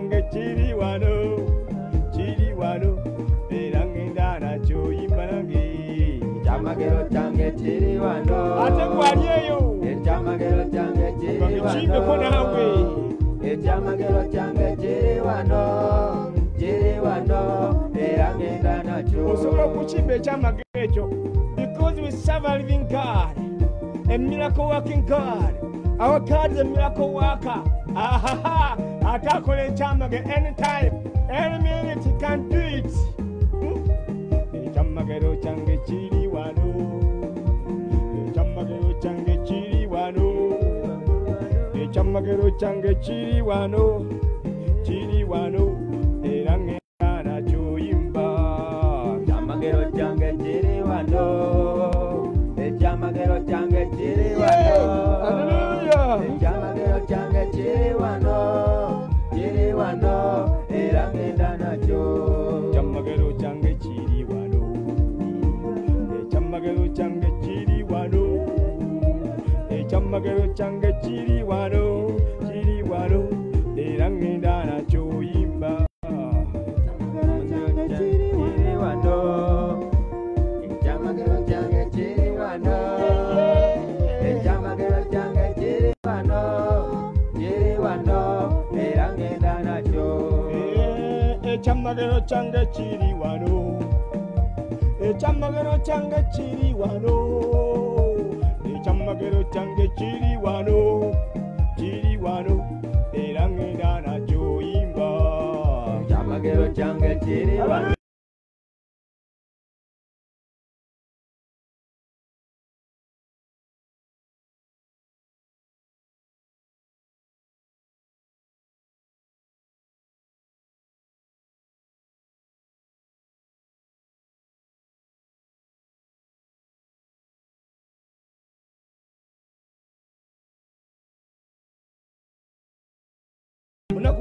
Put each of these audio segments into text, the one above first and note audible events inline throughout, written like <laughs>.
kyange kiri wano kiri wano era ngenda nakyo yimba nange ekyamagero kyange kiri wano. Ate gwali eyo ekyamagero kyange kiri Bakikimbeko naawe. ekyamagero kyange kiri wano kiri wano era ngenda nakyo osobola okukimba ekyamagero ekyo because we serve a living god a miracle working god. Our god is a miracle worker ahaha ate akola ekyamagero anytime any minute he can do it. Hmm? ekyamagero kyange kiri wano. Ekyamagero kyange kiri wano. Ekyamagero kyange kiri wano. Kiri wano kyange kiri wano kiri wano era ngenda nakyo yimba ekyamagero kyange kiri wano ekyamagero kyange kiri wano ekyamagero kiri wano era ngenda nakyo Eh, ekyamagero kyange kiri wano ekyamagero kyange kiri wano ekyamagero kyange kiri wano kiri wano era ngenda nakyo yimba ekyamagero kyange kiri wano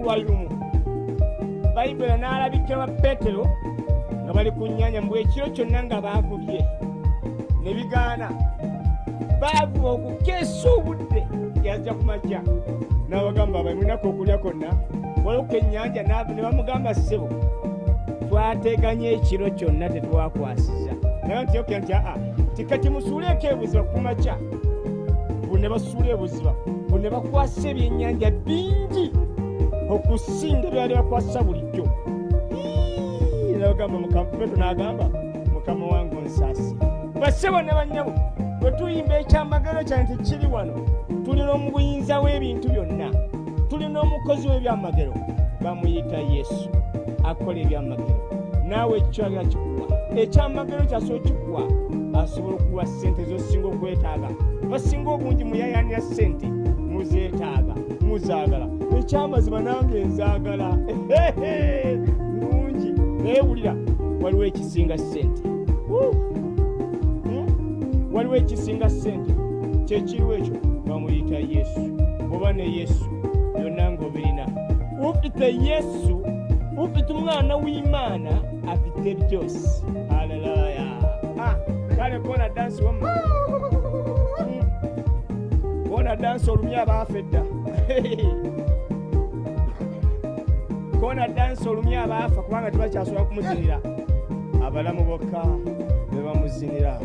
lwali lumu. Bayibuli n'alabikira ba peetero nga bali ku nnyanja mbwe ekiro kyonna nga baavubye ne bigaana. Baavuba okukeesa obudde yazja ku makya. N'abagamba bwe munaku okulya kwonna waliwo ennyanja ne bamugamba ssebo twateganye ekiro kyonna tetwakwasiza. Naye nti okya nti aa tikati musuuleeko ebuziba ku makya. Bwe ne basuula ebuziba. Bwe ne bakwasa ebyennyanja bingi okusinga byali bakwasa bulijjo Mukama- petero n'agamba mukama wange onsaasi basebo ne bannyabo bwe tuyimba ekyamagero kyange tekiri wano tulina omu buyinza w'ebintu byonna. Tulina omukozi w'ebyamagero bamuyita yesu akola ebyamagero. Naawe ekyagala kikuwa. Ekyamagero kyasobola kikuwa asobola okuwa sente zosinga okwetaaga. Basinga obungi muyayanira sente muzeetaaga muzaagala ekyamazima nange nzaagala nungi. Naye wulira waliwo ekisinga sente Woo! Hmm? waliwo ekisinga sente kyekiriwo ekyo? Bamuyita yesu. Oba ne yesu byonna ngaobirina ufite yesu ufite umwana w'imana afite byose. Haleluya Ah, kale kona dansi wama Hmm. kona dansi olumya abaafa edda kona dansi olumya abaafa kubanga tebakyasobola kumuzinira. Abalamu bokka be bamuzinira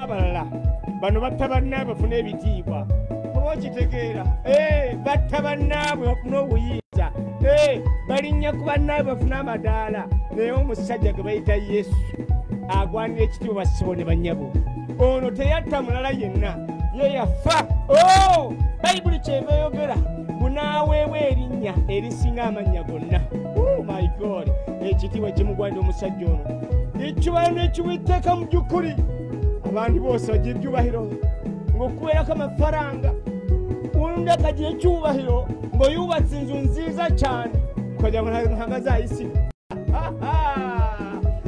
abalala. Bano batta bannaabwe bafuna ebitiibwa. Oba okitegeera? Eh, batta bannaabwe bafuna obuyinza. Eh, balinnya ku bannaabwe bafuna amadaala. Naye omusajja gwe bayita yesu agwanira ekitiibwa basibo ne bannyabo ono teyatta mulala yenna ye yafa. Oh, bayibuli kyeva eyogera bunaaweebwa erinnya erisinga amannya gonna. Oh my god. Ekitiibwa kimugwanira omusajja ono. Ekibalo nekiwiteeka mu jjukuli abantu bose bagira ebyubahiro ng'okubeerako amafaranga undi akagira ecyubahiro ng'oyubatse inzu nziza cyane ukagira ngo ntabwo azayisiga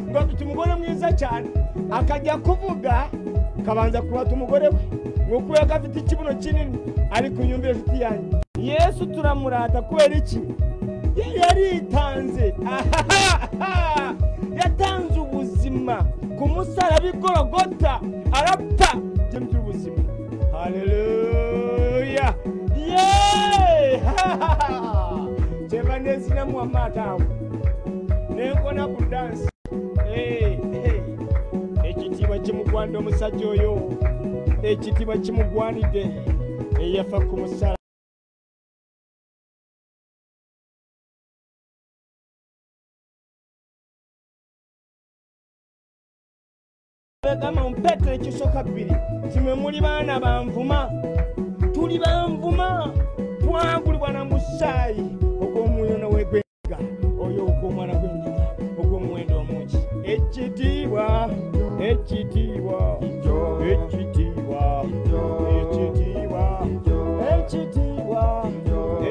ngo afite umugore mwiza cyane akajya kuvuga kabanza kubata umugore we ngo kubera ko afite ikibuno kinini ariko unyumvire inshuti yanjye. Yesu turamurata kubera iki? Yaritanze yatanze ubuzima. <laughs> ku musaraba igorogota arapfa byemugira ubuzima haleluya ye kyeva nezinamu amaataawo nenkona ku dansi ekitiibwa kimugwanidde omusajja oyo ekitiibwa kimugwanidde eyafa ku musala gamba mu petero ekisooka bbiri kimwe muli baana banvuma tuli banvuma twagulibwa na musaayi ogw'omwoyo nowegwenga oyo ogw'omwana gw'endiga ogw'omuwendo omungi. Ekitiibwa ekitiibwa ekitiibwa ekitiibwa ekitiibwa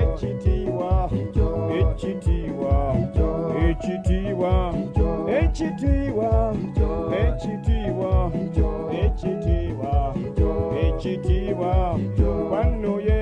ekitiibwa ekitiibwa ekitiibwa ekitiibwa ekitiibwa ekitiibwa ekitiibwa wano yesu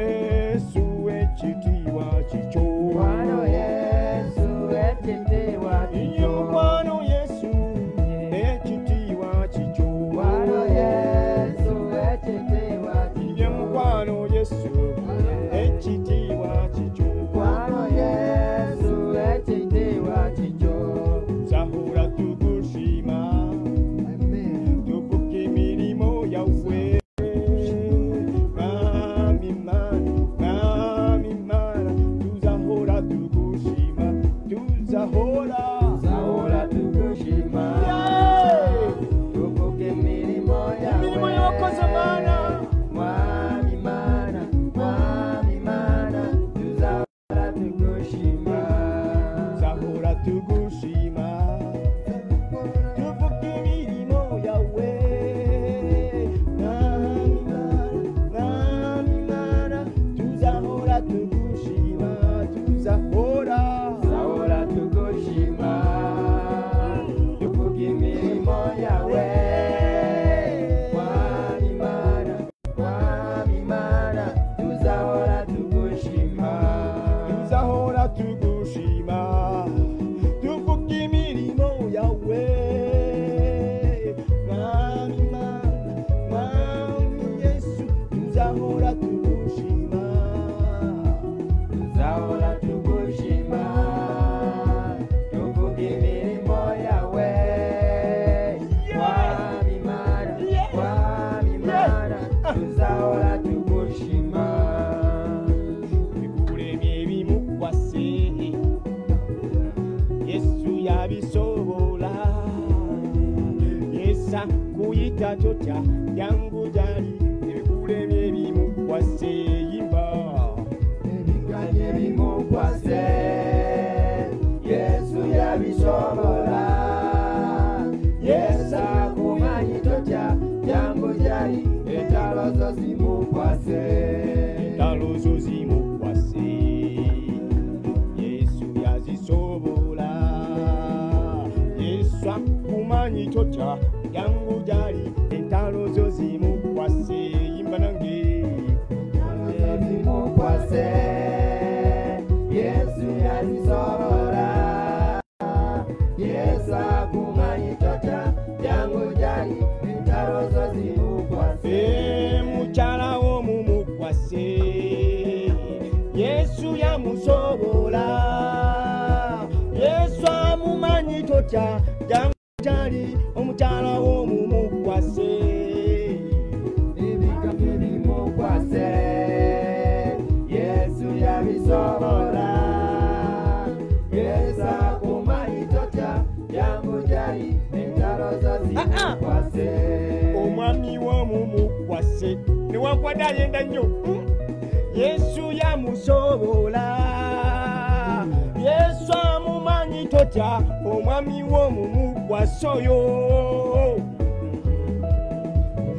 omwami w'omumukwase oyo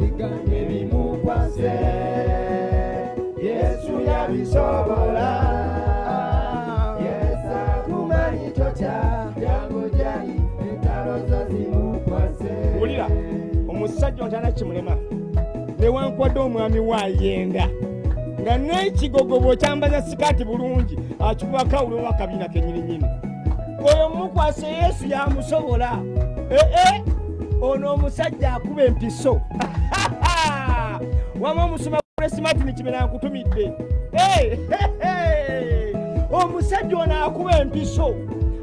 biganye bimukwase yesu yabisobola. Yesu akumanyi totya jangu jali entalo zo zimukwase wulira omusajja ontana kimulema newankwadde omwami waayenda nga n'ekigogobo kyambaza sikaati bulungi akikubako awuliwo akabiina kenyininyini oyo mukwase yesu yamusobola. Ee ono omusajja akuba empiso. <laughs> Wama omusoma kuresimatini kimera nkutumidde. Eh, omusajja ono akuba empiso.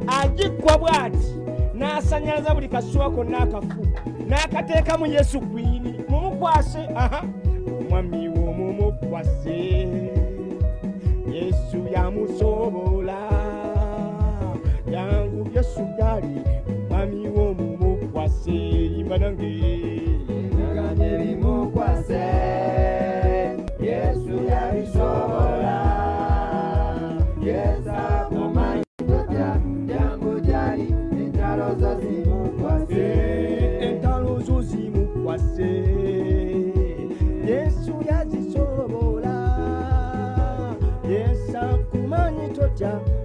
Agikkwa bw'ati. N'asanyalaza buli kasuwa konna akafu. N'akateekamu yesu kwini mumukwase. Aha. Omwami womumukwase. Yesu yamusobola yesu gali mwami womumukwase yimba nange biganye bimukwase yesu yabisobola yesu akumanyi totya jangu jali entalo zo zimukwase entalo zo zimukwase yesu yazisobola yesu akumanyi totya jangu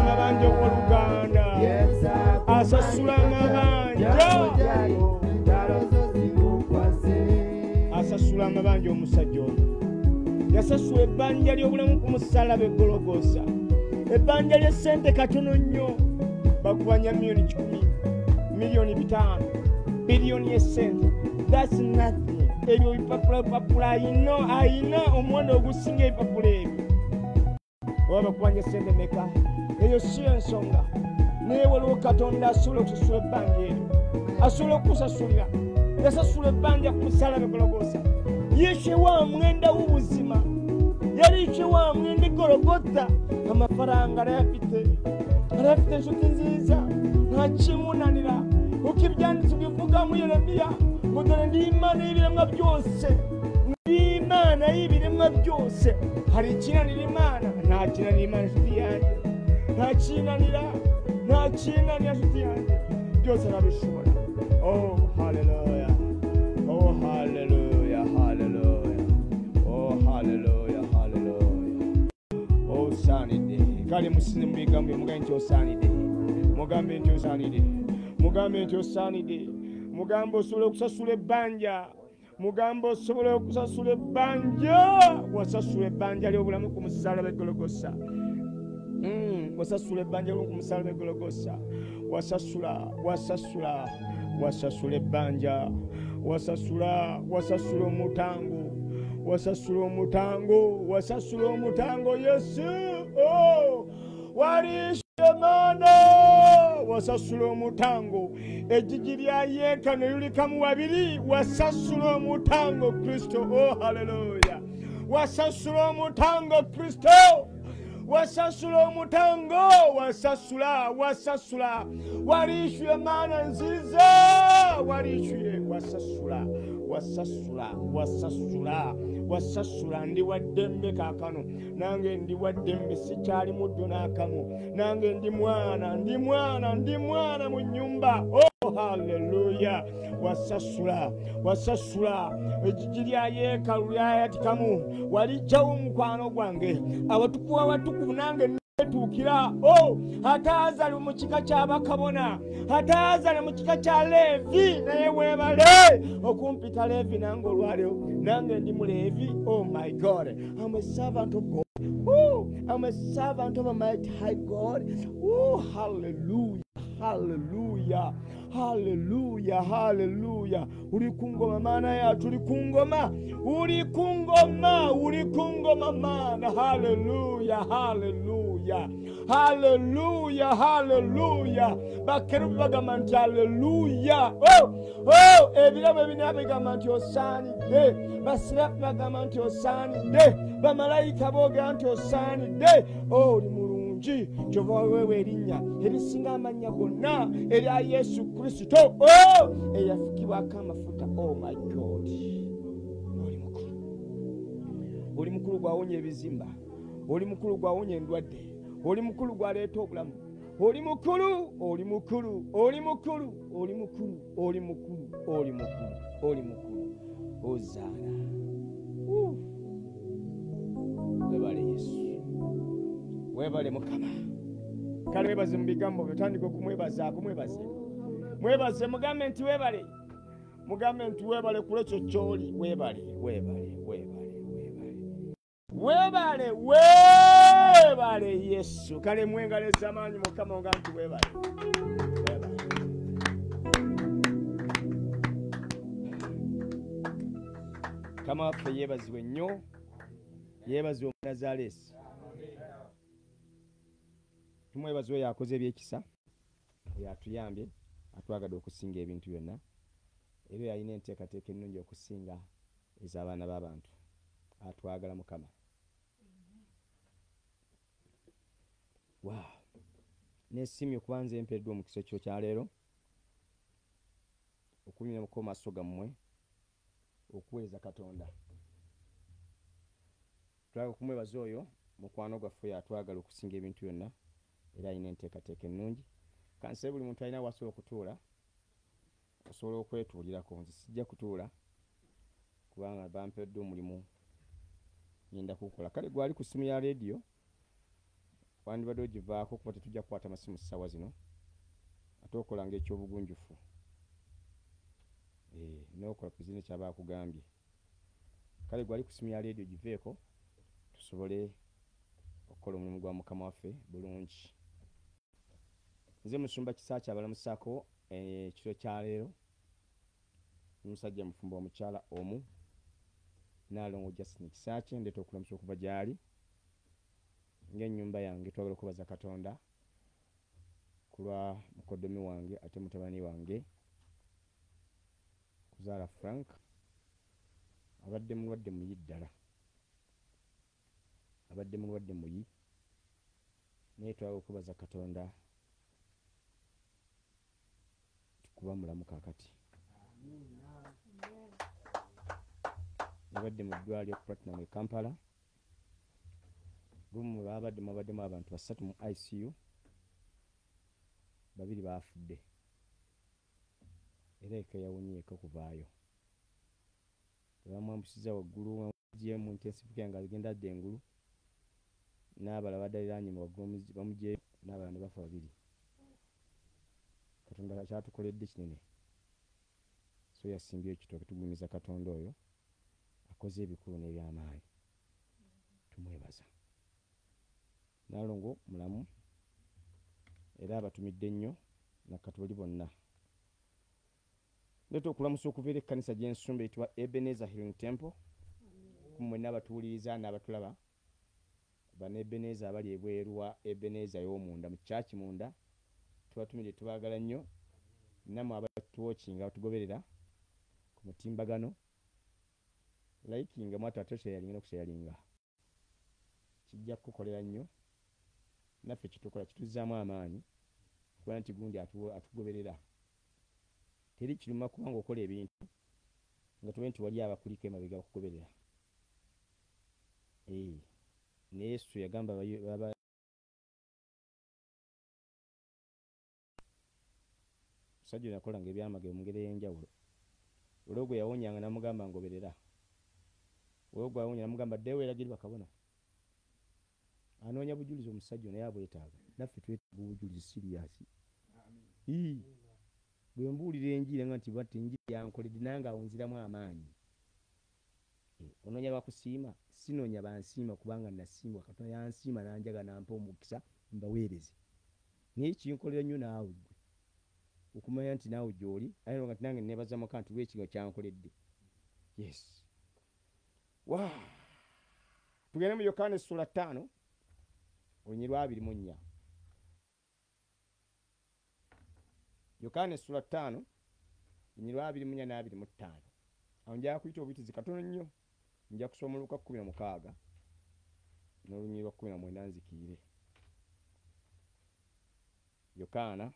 asasula amabanja okwoluganda yesu asasula amabanja jangu jali entalo zo zimukwase asasula amabanja omusajja ono. Yasasula ebbanja ly'obulamu ku musalaba egologosa ebbanja ly'essente katono nnyo. Bakubanya miliyoni kikumi miliyoni bitaano biliyoni y'essente thats nothing. Ebyo bipapula bipapula ayina ayina omuwendo ogusinga ebipapula ebyo. Oba bakubanja essente meka eyo si ensonga. Naye waliwo katonda asobola okusasula ebbanja eryo. Asobola okusasulira. Yasasula ebbanja ku musalaba egologosa yishe wa mwenda w'ubuzima yarishe wa mwenda igorogota amafaranga arayafite arayafite inshuti nziza nta kimunanira kuko ibyanditse bivuga mu yeremiya ngo dore ndi imana y'ibiremwa byose. Ndi imana y'ibiremwa byose. Hari ikinanira imana nta kinanira imana inshuti yanjye nta kinanira nta kinanira inshuti yanjye. Byose arabishobora oh haleluya oh haleluya haleluya oh haleluya haleluya osaanidde kale musize mu bigambo mugambe nti osaanidde mugambe nti osaanidde mugambe nti osaanidde mugambe osobola okusasula ebbanja. Mugambe osobola okusasula ebbanja. Wasasula ebbanja ly'obulamu ku musalaba egologosa Mm, wasasula ebbanja lyo ku musalaba egologosa wasasula wasasula wasasula ebbanja. Wasasula wasasula omutango. Wasasula omutango wasasula omutango yesu! Oh, walishemana wasasula omutango. Ejjigi lya yeeka ne lulikamu wabiri wasasula omutango kristo. Oh haleluya wasasula omutango kristo wasasula omutango wasasula wasasula. Walishyuye mana nziza walishyuye wasasula wasasula wasasula wasasula. Ndi waddembe kaakano nange ndi waddembe sikyali muddo n'akamu. Nange ndi mwana ndi mwana ndi mwana mu nyumba oh haleluya wasasula wasasula. Ejiji lya yeekalu lyayatikamu walijjawo mukwano gwange. Abatukuvu abatukuvu nange netuukira. O ataazale mu kika ky'abakabona ataazale mu kika kya leevi naye weebale. Okumpita leevi nange olwaleero nange ndi muleevi oh my god. I'm a servant of god. Woo! I'm a servant of a mighty high God. Woo! Hallelujah. Hallelujah. Hallelujah. Hallelujah. Uli kungoma maana yatu uli kungoma. Uli kungoma. Uli kungoma maana. Hallelujah. Hallelujah. Hallelujah. Hallelujah. Bakerubi bagamba nti hallelujah. Oh! Oh! Ebirabo ebina bigamba nti osaanidde. Basirapi bagamba nti osaanidde. Bamalayika boogera nti osaanidde. Oh! Oli mulungi. Kyova waweewa erinnya erisinga amannya gonna erya Yesu Kristo. Oh! Eyafukibwako amafuta. Oh my God. Oli mukulu. Oli mukulu gwawonya ebizimba. Oli mukulu gwawonya endwadde. Oli mukulu gwaleeta obulamu. Oli mukulu, oli mukulu, oli mukulu, oli mukulu, oli mukulu, oli mukulu, oli mukulu. Ozaala. Webale Yesu. Webale Mukama. Kale webaze mu bigambo byo tandika okumwebazaako mwebaze. Mwebaze mugambe nti weebale. Mugambe nti weebale kule ekyo ky'oli. Weebale, weebale, weebale, weebale. Weebale, weebale Yesu. Kale mwengalo ez'amaanyi Mukama oga nti. Weebale. Mukama waffe yeebazibwe nnyo. Yeebazibwe Omunazaalesi. Tumwebaza oyo akoze ebyekisa yatuyambye atwagadde okusinga ebintu byonna. Era yalina enteekateeka ennungi okusinga ez'abaana b'abantu. Atwagala mukama. Wow nesimye okuba nze empeereddwa omukisa ekyo kyaleero okunyunamuko maaso gammwe okuweereza katonda. Tulaga okumwebaza oyo mukwano gwaffe yatwagala okusinga ebintu byonna era alina enteekateeka ennungi. Kanse buli muntu alina wasobola okutuula osobola okwetuulirako nze sijja kutuula kubanga bampedde omulimu ngenda kugukola kale gwali ku ssimu ya leediyo wandibadde ogivaako kuba tetujja kukwata masimu ssaawa zino ate okolanga ekyobugunjufu. Nokola ku zino kyaba akugambye kale gwali ku ssimu ya leediyo giveeko tusobole okukola omulimu gwa mukama waffe bulungi nze musumba kisa kyabalamusaako ekiro kyaleero omusajja mufumba omukyala omu naalongo justin kisakye ndeeta okulamusa okuva gyali. Ngaennyumba yange twagala okubaza katonda kulwa mukodomi wange ate mutabani wange kuzaala frank abadde mulwadde muyi ddala. Abadde mulwadde muyi. Naye twagala okubaza katonda kuba mulamu kakati yabadde mu ddwaliro platinum e kampala. Lumu babadde mubaddemu abantu basatu mu icu babiri bafudde era eka yawunyeeko okuvaayo. Tebamwambusiza waggulu bamugye mu intensifica nga agenda adda engulu n'abalala badaliranye waggulu bamugye n'abalala ne bafa babiri katonda kyatukoledde kinene. So yasimbye ekitooke tugulumiza katonda oyo akoze ebikulu n'ebyamaanyi. Tumwebaza. Nalongo mulamu era abatumidde nnyo nakatoli bonna. Leeta okulamusa okuva eri ekkanisa gy'ensumba eyitibwa ebeneza healing temple. Kumwe n'abatuwuliriza n'abatulaba bano ebeneza abali ebweru wa ebeneza y'omunda mu kyaki munda tubatumidde tubaagala nnyo nammwe abatuwokinga batugoberera ku mutimbagano. Likinga mwatu ate kyeyalinga nokusheyalinga kijja kukukolera nnyo naffe kitukola kituzaamu amaanyi kuba nti gundi atu- atugoberera. Teri kiruma kubanga okola ebintu nga tuwe nti wali abakuliko emabega bakugoberera ne yesu yagamba omusajja oyo yakolanga ebyamagero mu ngeri ey'enjawulo. Olwo gwe yawonyanga namugamba ngoberera olwo gwe awonya namugamba ddewo eragiri bakabona anoonya bujulizi omusajja naye abwetaaga naffe twetaaga obujulizi siriyasi bwe mbuulira enjiri nga nti bati enjiri yankoledde nange awo nziramu amaanyi. Eh, onoonya bakusiima sinoonya bansiima kubanga nasiimwa katonda yansiima nanjaga nampa omukisa mbaweereze. Naye kinkolera nnyo naawe okumanya nti naawe gyoli aye nga nange nebaza maka nti lwekino kyankoledde. Yes. Wa tugende mu yokaana essula ttaano olunyi lwabiri mu nnya. Yokaana essula ttaano olunyi lwabiri mu nnya n'abiri mu ttaano. Awo njala kuyita obuyitizi katono nnyo. Nja kusoma oluka kkumi na mukaaga n'olunyi lwa kkumi na mwenda nzikiire. Yokaana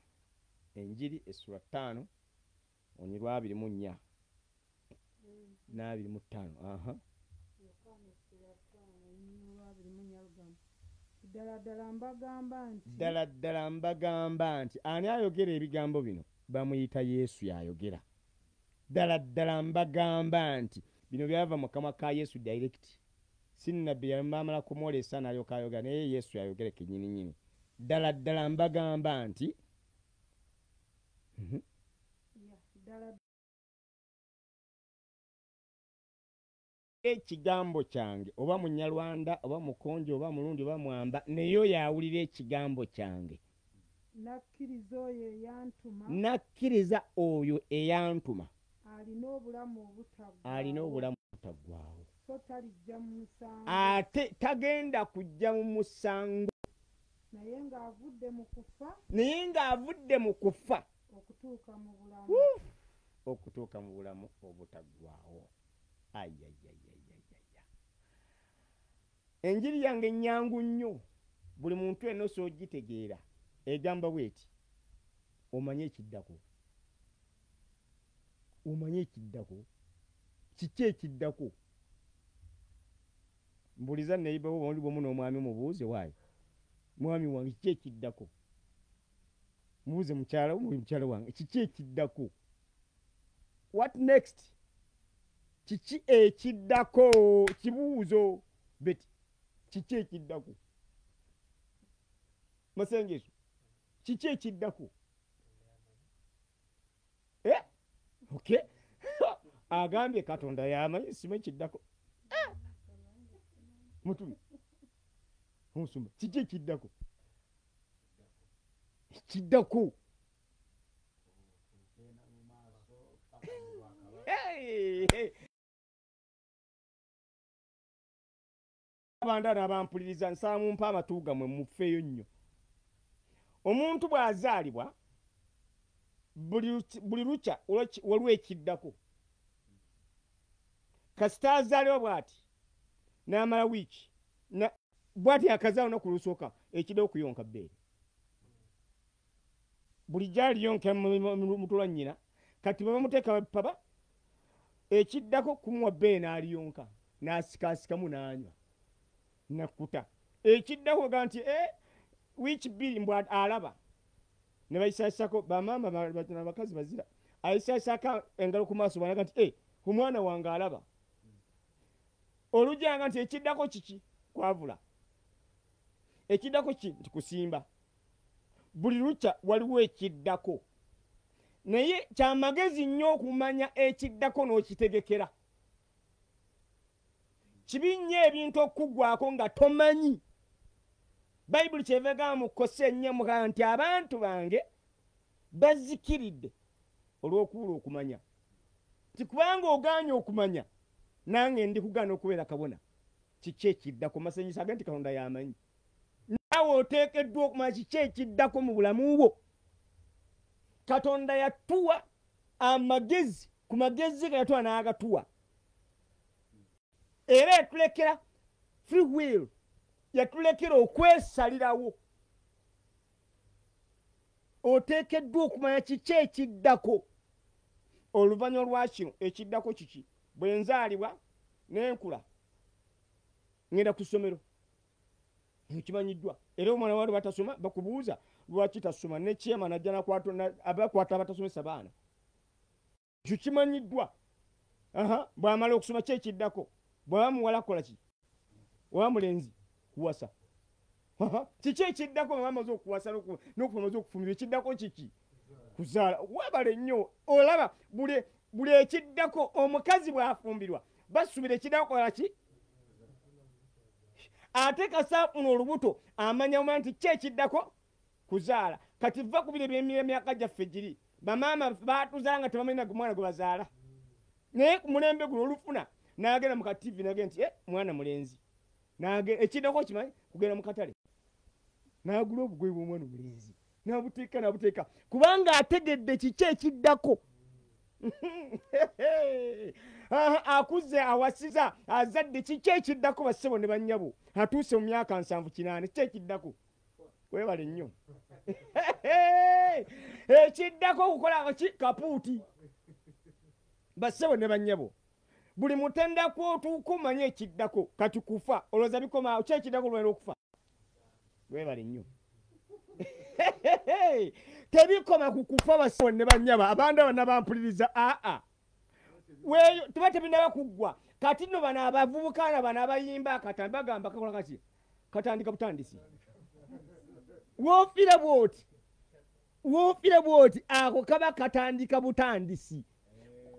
enjiri essula ttaano olunyi lwabiri mu nnya. N'abiri mu ttaano aha. Ddala ddala mbagamba nti ddala ddala mbagamba nti ani ayogera ebigambo bino? Bamuyita yesu yayogera. Ddala ddala mbagamba nti bino byava mu kamwa ka yesu direct. Sinabbi yamamala kumwolesa nalyoka ayogera naye yesu yayogera kenyininyini ddala ddala mbagamba nti ekigambo kyange oba munyalwanda oba mukonje oba mulundi oba mwamba naye oyo awulira ekigambo kyange. Nakkiriza oyo eyantuma. Nakkiriza oyo eyantuma. Alina obulamu musango. Ate tagenda kujja mu musango. Naye ng'avudde mu kufa okutuuka mu bulamu. Obutaggwaawo. Ayayayayayaya. Enjiri yange ennyangu nnyo. Buli muntu eno soogitegeera egamba bweti omanye ekiddako. Omanye ekiddako. Kiki ekiddako? Mbuliza neibawo oli bwomu n'omwami mubuuze waayo mwami wange kiki ekiddako mubuuze mukyala wo mukyala wange. Kiki ekiddako? What next? Kiki ekiddako? Kibuuzo. Beti kiki ekiddako? Masengeso kiki ekiddako? Eh? okay. <laughs> Agambye katonda yamanyi simanyi kiddako? Ah! mutumi omusumba kiki ekiddako hey. abanda nabampuliriza nsaba mumpa amatu gammwe mufeeyo nnyo. Omuntu bw'azaalibwa buli lukya olweki- waliwo ekiddako kasita azaalibwa bw'ati? N'amala wiiki? Bw'ati akazaalo naku lusooka ekiddako kuyonka bbeere bulijjo aliyonka mutula nnyina kati bwe bamuteeka paba ekiddako kumuwa bbeere n'aliyonka n'asikaasikamu n'anywa nakkuta. Ekiddako ga nti e wiiki bbiri mbw alaba. Ne bayisaasako bamaama ba- ba- abakazi bazira ayisaasako engalo ku maaso banaga nti e omwana wange alaba. Olujanga nti ekiddako kiki? Kwavula. Ekiddako ki? Nti kusimba buli lukya waliwo ekiddako. Naye kyamagezi nnyo okumanya ekiddako n'okitegekera. Kibi nnyo ebintu okuggwako nga tomanyi. Bayibuli kyeva egamba mukose ennyo mugaa nti abantu bange bazikiridde olw'okubula okumanya. Nti kubanga ogaanye okumanya nange ndikugaana okubeera kabona. Kiki ekiddako? Masenyisa age nti katonda yamanyi naawe oteekeddwa okumanya kiki ekiddako mu bulamu bwo? Katonda yatuwa amagezi ku magezi ge yatuwa n'agatuwa. Era yatulekera free will yatulekera okwesalirawo. Oteekeddwa okumanya kiki ekiddako? Oluvannyuma lwa kino ekiddako kiki? Bwe nzaalibwa nenkula ŋenda ku ssomero ekimanyiddwa era omwana wali batasoma bakubuuza lwaki tasoma nekyema najja nabakwata abatasomesa baana. Ekyo kimanyiddwa bwamala okusoma kyekiddako bwaba muwala kukolaki oba mulenzi kuwasa. Kiki ekiddako bamaze okuwasa n'oku- n'okumaze okufumbirwa ekiddako kiki? Kuzaala. Webale nnyo olaba buli ekiddako omukazi bw'afumbirwa basuubira ekiddako kolaki ate kasaafuna olubuto amanya manya nti ki ekiddako kuzaala. Kati va ku biro byemyaka gyaffe giri bamaama batuzaala nga tebamanyi mwana gwe bazaala. Naye ku mulembe guno olufuna nagenda mu kativi nagenda nti "Eh, mwana mulenzi. Ekiddako kimanyi? Kugenda mu katale. Nagula obugoye bw'omwana omulenzi. Nabuteeka nabuteeka. Kubanga ategedde kiki ekiddako <laughs> akuze awasiza azadde kiki ekiddako bassebo ne bannyabo atuuse mu myaka nsanvu kinaane kiki ekiddako? Webale nnyo. Ekiddako okukola ki? Kapuuti. Bassebo ne bannyabo buli mutendako otuuka omanye ekiddako kati kufa olowooza bikomaawo ki ekiddako lwera okufa? Webale nnyo. Tebikoma ku kufa bassebo ne bannyaba abandi abana bampuliriza aa weeyo tuba tebinaba kuggwa. Kati nno bano abavubukana bano abayimba akatambi bagamba kakola kati katandika butandisi. Woofire bwoti woofire bwoti ako kaba katandika butandisi.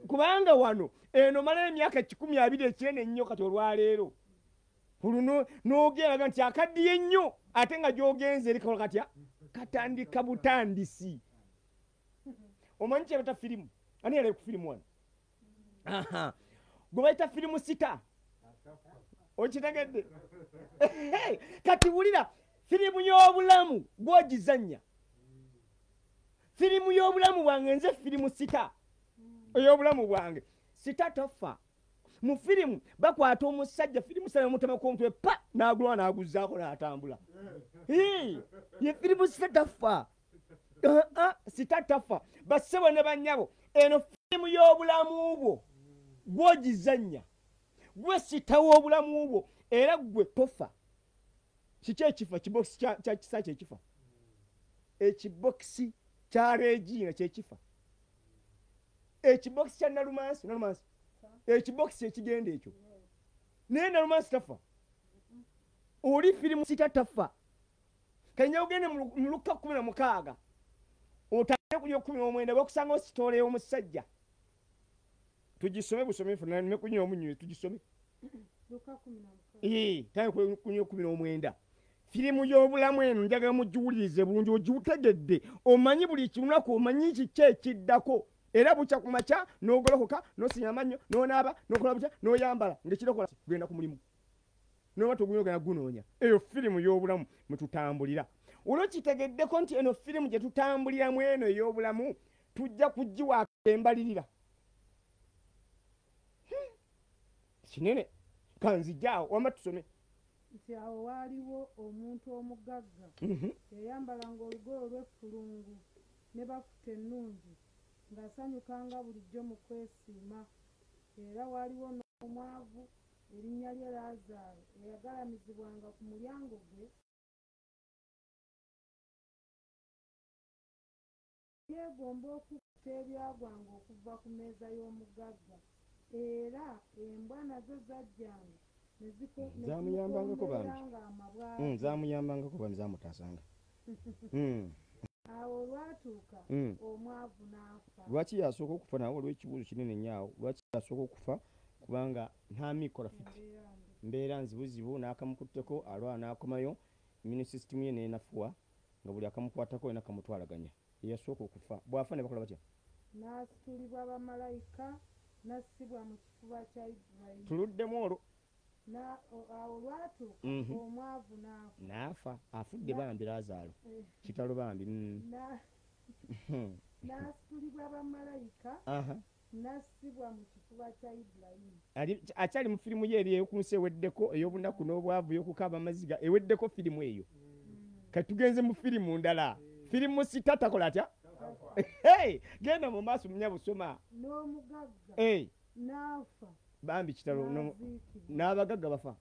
Kubanga wano eno mala emyaka ekikumi abiri ekinene ennyo kati olwaleero. Oluno n'ogeraga nti akaddiye ennyo ate nga gyogenze eri kakola katya? Katandika butandisi. Omanyi kyebata firimu? Ani yali ku firimu wano. Gwe bayita firimu sita okitegedde. Kati wulira firimu y'obulamu gwogizannya. Firimu y'obulamu bwange nze firimu sita ey'obulamu bwange. Sita tofa. Mu firimu bakwata omusajja firimu sita nemutema kumutwe pa! N'agulwa n'aguzaako n'atambula. Ye firimu sita ah, sita tafa bassebo ne bannyabo eno firimu y'obulamu bwo gwogizannya gwe sitawo obulamu bwo era gwe tofa. Kiki ekifa kibokisi kya kya kisa kyekifa ekibokisi kya regiina kyekifa ekibokisi kya nalumansi nalumansi? Ekibokisi ekigenda ekyo? Naye nalumansi tafa? Oli firimu sita tafa. Kanya ogende mu Lu- mu luka kumi na mukaaga otandike kunya kumi n'omwenda bwekusanga ositoola y'omusajja tugisome busomefu nekunywa omunywe tugisome. Luka kumi n'omwenda firimu y'obulamu eno njagala mugiwulirize bulungi ogiwutegedde. Omanyi buli kilunaku omanyi kiki ekiddako. Era bukya ku makya n'ogolokoka n'osinya amannyo n'onaaba n'okola butya n'oyambala ngaekirokola kugenda ku mulimu. Noba togunyogera gunoonya. Eyo firimu y'obulamu mwetutambulira olwo kitegeddeko nti eno firimu gye tutambuliramu eno ey'obulamu tujja kugiwaako embalirira kinene kanzijaawo wamba tusome. Nti awo waaliwo omuntu omugagga Mhm. yayambalanga olugoye olw'effulungu ne bafuta ennungi ng'asanyukanga bulijjo mu kwesiima era waaliwo n'omwavu erinnya lye laazaalo eyagalamizibwanga ku mulyango gwe. Yeegomba okukuta ebyagwanga okuva ku mmeeza y'omugagga era embwa nazo zajjanga ne ziko- ne Zaamuyambangako bambi. zimukonderanga amabwa Mm, zamuyambangako bami zamutaasanga Mm, awo olwatuuka mm. omwavu n'afa. Lwaki yasooka okufa nawe olwo ekibuuzo kinene nyaawo lwaki yasooka okufa? Kubanga nta mikola fiti. Mbeera nzibuzibu n'akamukutteko alwala n'akomayo. Immune system ye nenafuwa nga buli akamukwatako ena kamutwalaganya. Eyasooka okufa. Bwafa ne bakola batya? N'asitulibwa bamalayika n'assibwa mu kifuba kya ibulayimu tuluddemu olwo. Awo olwatuuka Mhm. omwavu n'afa. Naafa afudde bambi laazaalo Eh, kitalo bambi mm. na- <laughs> n'asitulibwa bamalayika. Aha. n'assibwa mu kifuba kya ibulayimu Ali- akyali mu firimu ye eri eyokunsi eweddeko ey'obunaku n'obwavu y'okukaaba amaziga eweddeko firimu eyo. Kati tugenze mu firimu ndala. Firimu sita takola atya <laughs> genda mu maaso munya busoma. N'omugagga. Hey, n'afa. Bambi kitalo n'abagagga bafa.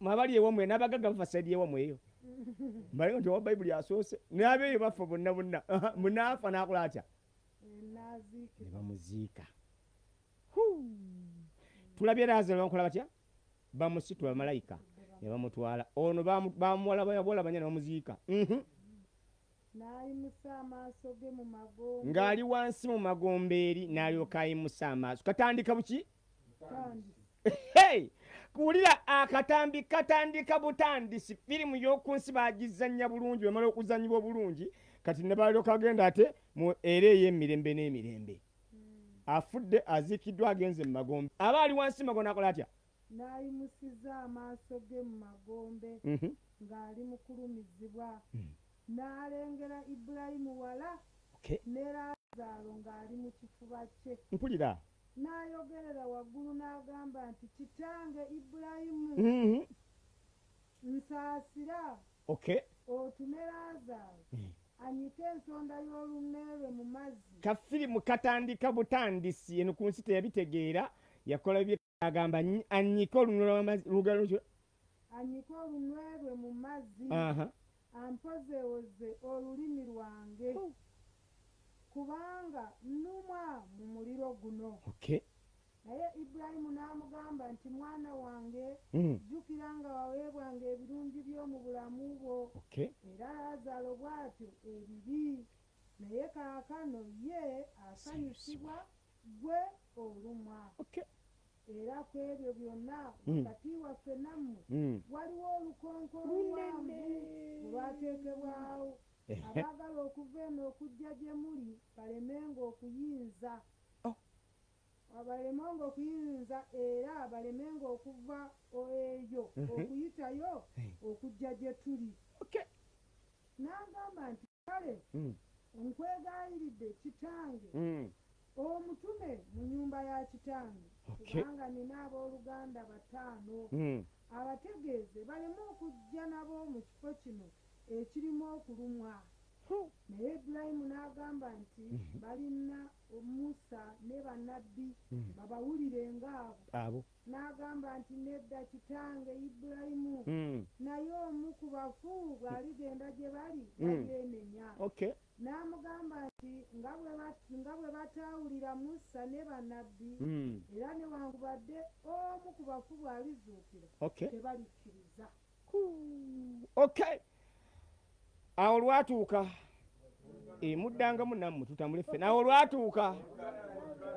Mabali ewamwe n'abagagga bafa saidi ewamwe eyo <laughs> mbale nti owa bayibuli asoose n'abeeyo bafa bonna bonna. Munaafa n'akola atya? Eh, ne bamuziika. Tulabye laazaro bamukola batya? Bamusitula malayika. Ne bamutwala. Ono bamu- bamuwala bawalabanya ne bamuziika. Mhm. N'ayimusa amaaso ge mu magombe. Ng'ali wansi mu magombeeri n'alyoka ayimusa amaaso. Katandika buki? <laughs> Kuwulira akatambi katandika butandisi. Firimu y'oku nsi bagizannya bulungi bemala okuzanyibwa obulungi kati ne balyoka agenda ate mu era ey'emirembe n'emirembe. Afudde aziikiddwa agenze mu magombe. Aba ali wansi mago nakola atya? N'ayimusiza amaaso ge mu magombe. Mhm. ng'ali mu kulumizibwa. Mm. N'alengera ibulayimu wala ne laazaalo ng'ali mu kifuba kye. Mpulira. N'ayogerera waggulu n'agamba nti kitange ibulayimu Mhm. nsaasira okay otume laazaalo Mm. anyike ensonda y'oluneerwe mu mazzi. Kafirimu katandika butandisi eno ku nsi teyabitegeera yakola bye agamba "Nyi- anyike olugalo anyike olunwerwe mu mazzi ampozeewoze olulimi lwange. Kubanga nnumwa mu muliro guno. Okay. Naye ibulayimu n'amugamba nti mwana wange Mhm. jjukira nga waweebwanga ebirungi by'omu bulamu bwo. Okay. Era laazaalo bw'atyo ebibi. Naye kaakano ye asanyusibwa gwe olumwa. Okay era ku ebyo byonna Mm. wakati waffe nammwe Mhm. waliwo olukonko oluwanvu olwateekebwawo Ehe. abaagala okuva eno okujja gye muli balemenga okuyinza Oh. balemenga okuyinza era balemenga okuva eyo Mhm. okuyitayo Hey. okujja gye tuli n'agamba nti kale Mhm. nkwegayiridde kitange omutume mu nyumba ya kitange. Kubanga nina abooluganda bataano Mhm. abategeeze baleme okujja nabo mu kifo kino ekirimu okulumwa naye ibulayimu n'agamba nti Mhm. balina musa ne bannabbi Mhm. babawulire ngaabo abo n'agamba nti nedda kitange ibulayimu Mhm. naye omu ku bafu bw'aligenda gye bali Mm. N'amugamba nti nga bwe bat- nga bwe bataawulira musa ne bannabbi Mhm. era newankubadde omu ku bafu bw'alizuukira okay. tebalikkiriza. Okay. Awo lwatuuka Eh, muddangamu nammwe tutambule ffe nawo lwatuuka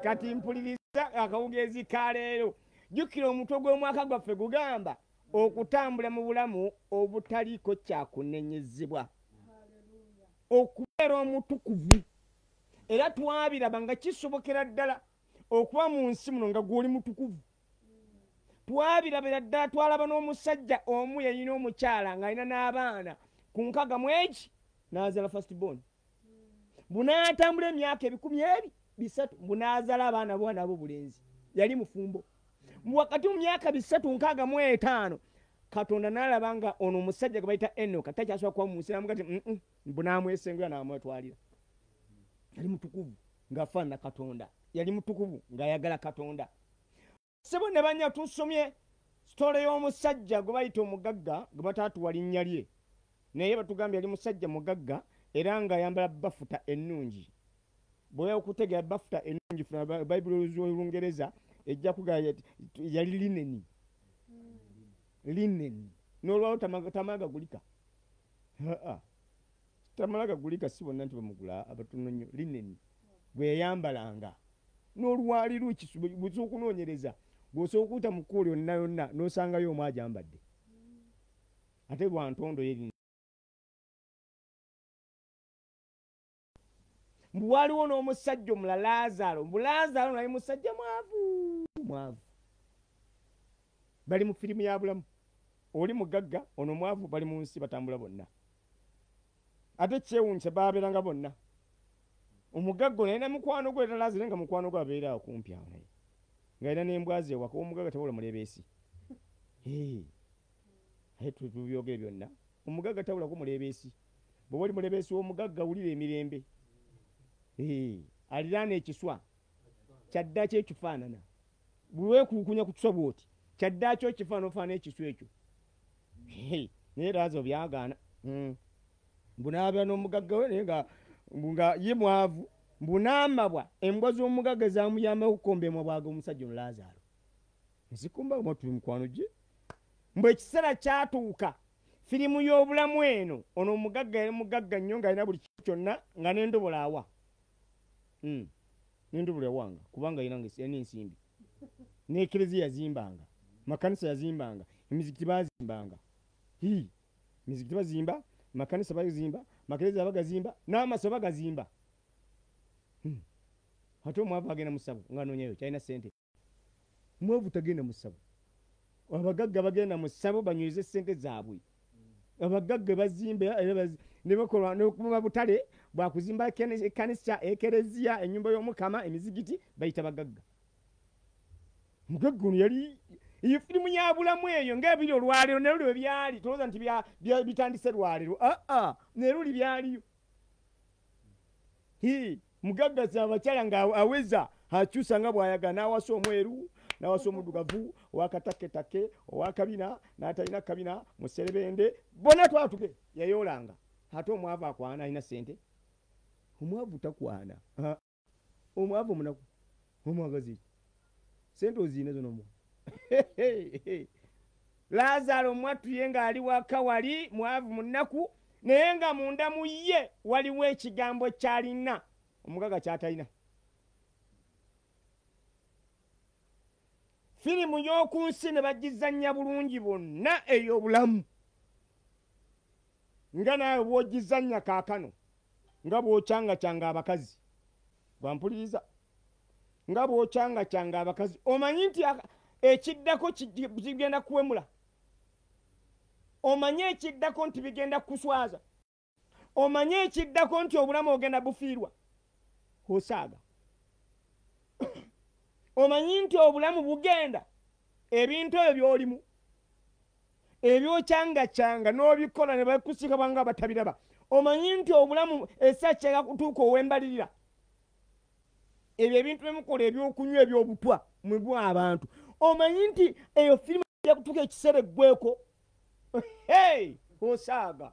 kati mpuliriza akawugezi ka leero. Jjukira omutwe gw'omwaka gwaffe gugamba okutambula mu bulamu obutaliiko kyakunenyezebwa okubeera omutukuvu. Era twabiraba nga kisobokera ddala okuba mu nsi muno nga gw'oli mutukuvu. Twabirabira ddala twalaba n'omusajja omu yayina omukyala ng'alina n'abaana. Ku nkaga mu egi n'azaala first born. Bunaatambula emyaka ebikumi ebi bisatu bunaazaala abaana bo nabo bulenzi. Yali mufumbo. Mu wakati mu myaka bisatu nkaaga mu etaano katonda n'alaba nga ono omusajja gwe bayita enoka takyasobola kuba mu nsi namuga ti "Mm-mm, bunaamwesengera n'amwetwalira. Yali mutukuvu ng'afaanana katonda. Yali mutukuvu ng'ayagala katonda. Sebo ne banya tusomye sitole y'omusajja gwe bayita omugagga gwe bataatuwa linnya lye. Naye batugambye yali musajja mugagga era ng'ayambala bafuta ennungi. Bweoya okutegera bafuta ennungi funa Ba- bayibuli olungereza ejja kuga yali lineni lineni n'olwawo tama- tamala gagulika aa tamala gagulika si bonna nti bamugula abatono nnyo lineni bwe yayambalanga n'olwali luki buza okunoonyereza bw'osobola okuyita mu kkuuli yonna yonna n'osangayo omu agyambadde ate lwa ntondo yeri mbu waaliwo n'omusajja omula laazaalo mbu laazaalo naye musajja mwavu mwavu. Bali mu firimu ya bulamu oli mugagga ono mwavu bali mu nsi batambula bonna. Ate kyewuunyisa baabeeranga bonna. Omugagga ono yalina mukwano gwe era laazaro nga mukwano gwe abeera awo kumpi awo naye. Ng'alina n'embwa ze ewaka omugagga tabula mulebeesi Ee. aye tu- tubyogere byonna. Omugagga tabulako mulebeesi bw'oba oli mulebeesi w'omugagga wulira emirembe. Aliraana ekiswa kyadda kyekifaanana. Bwe weekulukunya ku kiswa bw'oti kyaddaaki okifaana ofaana ekisu ekyo Naye laazo byagaana. Mm. mbunaabya n'omugagga we naye nga ye mwavu mbunaamabwa embwa z'omugagga zamuyamba okukomba emwa bwaga omusajja ono laazaalo nzikumba mwa tuli mukwano gye. Mbwe ekiseera kyatuuka firimu y'obulamu eno ono omugagga yali mugagga nnyo ng'alina buli kitu kyonna nga n'endobola awa. Mm. n'endobola yawanga kubanga yalina ensimbi. N'ekereziya yazimbanga makanisa yazimbanga emizikiti bazimbanga Hii, emizikiti bazimba makanisa bazimba makereziya bagazimba n'amaso bagazimba Hmm. ate omwavu agenda mu ssabo ng'anoonyayo kyalina sente omwavu tagenda mu ssabo abagagga bagenda mu ssabo banyweze sente zaabwe. Abagagga bazimba era bazi- ne bakola nokuma butale bwakuzimba ekkanisa ekereziya enyumba y'omukama emizigiti bayita bagagga mugagga ono yali eyo firimu ya bulamu eyo ngaebiri olwaleero ne luli we byali tolowooza nti bitandise lwaleero aa ne luli byaliyo. Hii, mugagga si abakyala nga aweza akyusa nga bw'ayagala n'awasa omweru n'awasa omuddugavu owakataketake owakabina n'atalina kabina muserebende bonna twatuge yayoolanga. Ate omwavu akwana alina sente omwavu takwana. Ah, omwavu omunaku omwagazi sente oziine zonomu laazaalo omwattuye ng'ali waka wali mwavu munaku naye nga munda mu ye waliwo ekigambo kyalina. Omugaga kyatalina firimu y'oku nsi ne bagizannya bulungi bonna ey'obulamu. Nga naawe bw'ogizannya kaakano nga bw'ocyangacyanga abakazi bwampuliriza nga bw'ocyangacyanga abakazi omanyi nti ekiddako kigenda kuwemula? Omanye ekiddako nti bigenda kuswaza. Omanye ekiddako nti obulamu ogenda bufiirwa? Osaaga. <coughs> Omanyi nti obulamu bugenda? Ebintu ebyo byolimu. Ebyokyangacyanga n'obikola ne bakusika bwanga batabiraba omanyi nti obulamu esaa kyega kutuuka owembalirira? Ebyo ebintu byemukola ebyokunywa ebyobutwa mwebwa abantu omanyi nti eyo firimu ya kutuuka ekiseera eggweko hey osaaga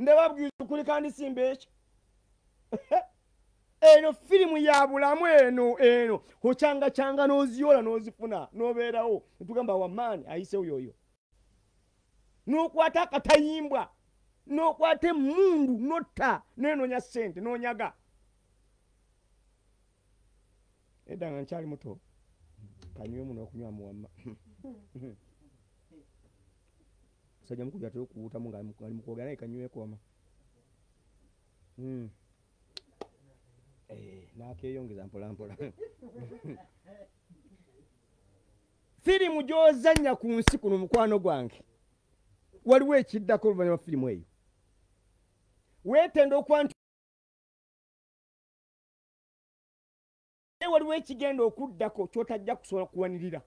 ndababwiza ukuli kandi simba ekyo <laughs> eno firimu ya bulamu eno eno. Ocyangacyanga n'oziola n'ozifuna n'obeerawo. Netugamba wamaani ayisewo yoyo n'okwata akatayimbwa n'okwata emundu notta nenonya sente n'onyaga. Edda nga nkyali muto kanywe muno okunywa muwamma. Musajja mukulu atera okuwutamu ngaali mukwogera naye kanywekoma Mm. Eh, nakeeyongeza mpolampola firimu gy'ozannya ku nsi kuno mukwano gwange waliwo ekiddako oluvanyuma firimu eyo? Weetenda okuba nti waliwo ekigenda okuddako kyotajja kusobola kuwanirira.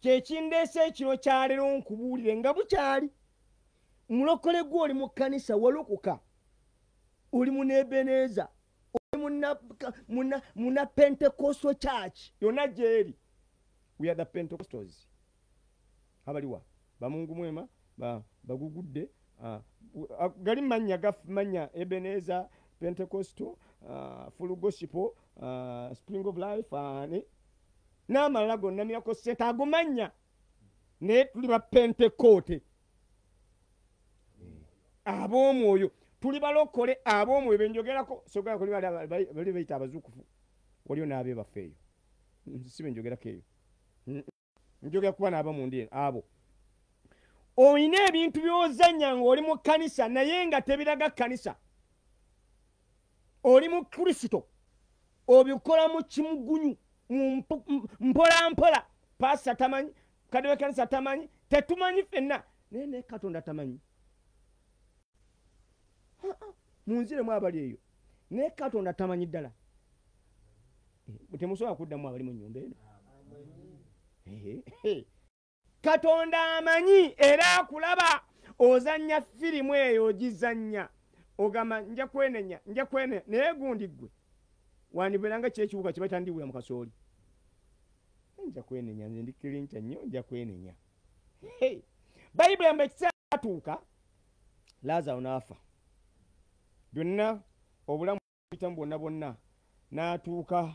Kyekindeesa ekiro kyaleero nkubuulire nga bukyali. Mulokole gwe oli mu kkanisa walokoka oli mu nebeneeza oli muna- pentecostal church yonna gyeri we are the pentecostals. Abaliwa bamungu mwema ba- bagugudde gali manya gafumanya ebeneeza pentecostal ah, full gospel ah, spring of life ne- n'amalala gonna mirako sente agomanya naye tuli bapentekote ab'omwoyo. Tuli balokole ab'omwoyo benjogerako sogera kuli bali- bayita abazukufu. Waliyo n'abe baffe eyo. Si benjogerako eyo. Njogera kuba n'aba mundi abo. Olina ebintu by'ozanya ng'oli mu kkanisa naye nga tebiraga kkanisa oli mu kristo obikola mu kimugunyu mpola mpola paasa tamanyi kadde w'ekkanisa tamanyi tetumanyi ffenna. Naye naye katonda tamanyi munziremu abali eyo. Naye katonda tamanyi ddala. Eh, temusobola kuddamu abali mu nyumba eno. Katonda amanyi era akulaba ozanya firimu eyo ogizanya ogamba nja kwenenya nja kwenenya naye gundi ggwe. Wandibeeranga kyekibuga kye baita ndiwula mu kasooli. Nja kwenenya nze ndi kirinca nnyo nja kwenenya bayibuli yamba ekiseera atuuka lazaro n'afa byonna obulamu bitamu bwonna bwonna n'atuuka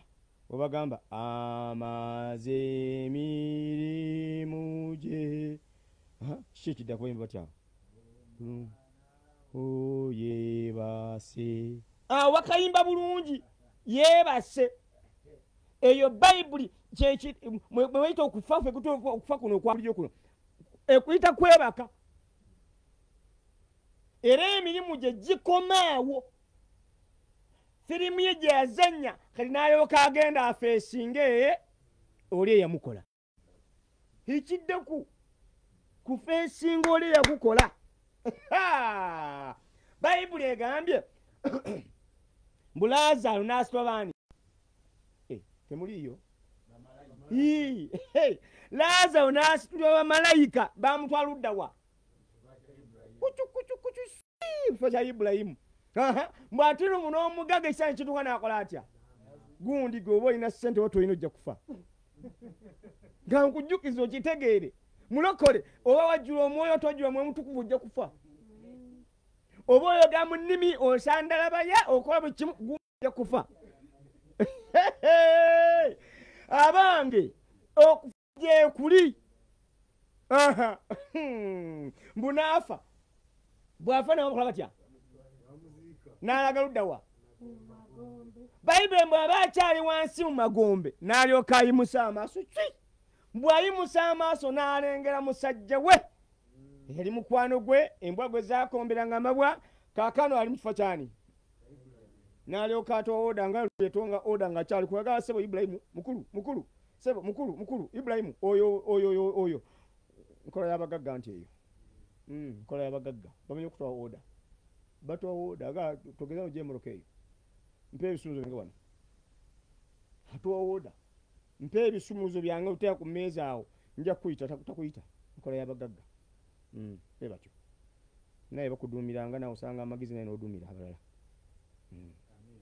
webagamba amaze emirimu gye. Kiki ekiddako yemba batyawo oyebase wakayimba bulungi yeebase eyo bayibuli kyeki mwe mwe bayita okufa kutuuka okufa kuno okwabulyo kuno ekuyita kwebaka. Era emirimu gye gikomaawo. Firimu ye gye yazanya kati n'alyoka agenda afeesinge oli eyamukola. Ekiddeku kufeesinga oli eyakukola <laughs> bayibuli egambye <coughs> mbu laazaalo Eh, temuliiyo? Ii, hey, laazaalo n'asitula bamalayika bamutwala ludda wa? Kucu kucu kucu sii, kifo kya ibulayimu Aha, mbw ate no muno omugaga ekisaani kituuka n'akola atya? Gundi gwe oba olina sente oba tolina ojja kufa. Nga nkujjukiza okitegeere mulokole oba wajjula omwoyo tojjula omwoyo mutukuvu ojja kufa. Oba oyoga mu nnimi osandalabaya okola buli kimu gundi ojja kufa. Abange okufa gyekuli Aha, hmm, mbu naafa bw'afa nawe bakola batya? N'alaga luddawa bayibuli bw'aba akyali wansi mu magombe n'alyoka ayimusa amaaso ki bw'ayimusa amaaso n'alengera musajja we. Yali mukwano gwe embwa gwe zakomberanga amabwa kaakano ali mu kifo kyani? N'alyoka atowa oda nga yetonga oda nga kyali kuyagala sebo ibulayimu mukulu mukulu sebo mukulu mukulu ibulayimu oyo oyo oyo nkola y'abagagga nti eyo. Mm, nkola y'abagagga bamenye okutowa oda? Batowa oda aga togeza nojemoloka eyo. Mpa ebisumuzo byange wano. Atowa oda mpa ebisumuzo byange oteeka ku mmeeza awo nja kukuyita taku- takuyita nkola y'abagagga Mm, be batyo. Naye bakuduumiranga nawe osanga amagezi naye noduumira abalala. Mm.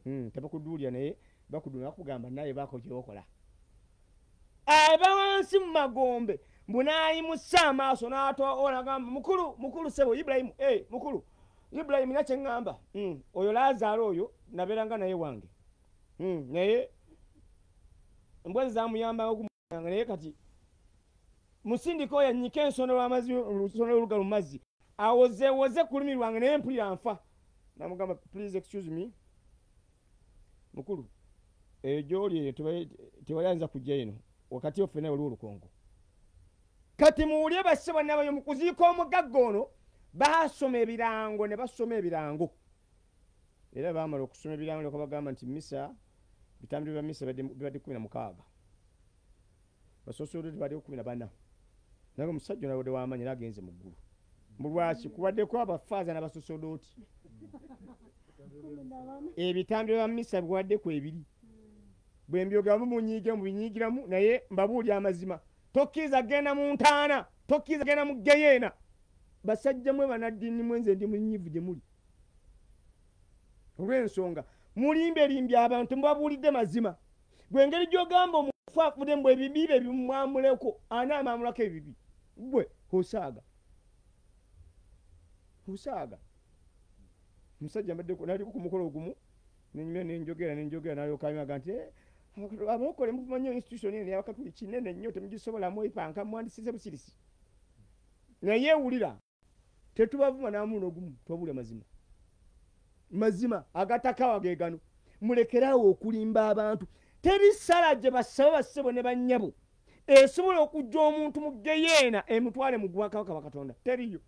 Mm, tebakuduulira naye bakuduumira bakugamba naye baako kyebakola aba wansi mu magombe mbu n'ayimusa amaaso n'atoa olagamba mukulu mukulu sebo ibulayimu e mukulu ibulayimu na kyeŋŋamba Mm, oyo laazaalo oyo nabeeranga naye wange. Naye embwazi zamuyambanga okumuyanga naye kati musindika oyo anyike ensonda lwamazzi lusonda oluga mu mazzi awozeewoze ku lumi lwange naye mpulira nfa. Namugamba please excuse me. Mukulu eyo gyoli eyo tewali ayinza kujja eno wakati offe nawe waliwo olukongo. Kati muwulye basse bonna bayo mu kuziika omugagga ono baasoma ebirango ne basoma ebirango. Era baamala okusoma ebirango leka bagamba nti misa bitambiro bya misa bibadde- kumi na mukaaga. Basosolero tebadde kumi na bana. Naye omusajja nabadde wamanyi era agenze mu ggulu. Mulwaki kubaddeko abafaaza n'abasosodooti ebitambiro bya misa biwaddeku ebiri. Bwe mbyogeramu munyiige mubinyiigiramu naye mbabuulya amazima. Tokkiriza genda mu ntaana tokkiriza genda mu geyeena basajja mwe banaddiini mwenze ndi munyiivu gye muli. Olw'ensonga mulimbelimbye abantu mubabuulidde mazima. Gwe engeri gy'ogamba omufu afude mbwe ebibi bye bimwamuleko ani amaamulako ebibi? Gwe osaaga osaaga omusajja mbaddeko naliko ku mukolo ogumu nenyumya nenjogera nenjogera nalyokanyaga nti "Eh, abalokole mumanyi institution eno yabakatuli kinene nnyo temugisobolamu epanka mwandisize busirisi. Naye ewulira tetubavuma namuluno ogumu tubabulya mazima mazima agatakawa ge gano. Mulekerawo okulimba abantu. Teri sala gye basaba bassebo ne bannyabo esobola okujja omuntu mu geyeena emutwale mu gwakabaka bakatonda teriyo.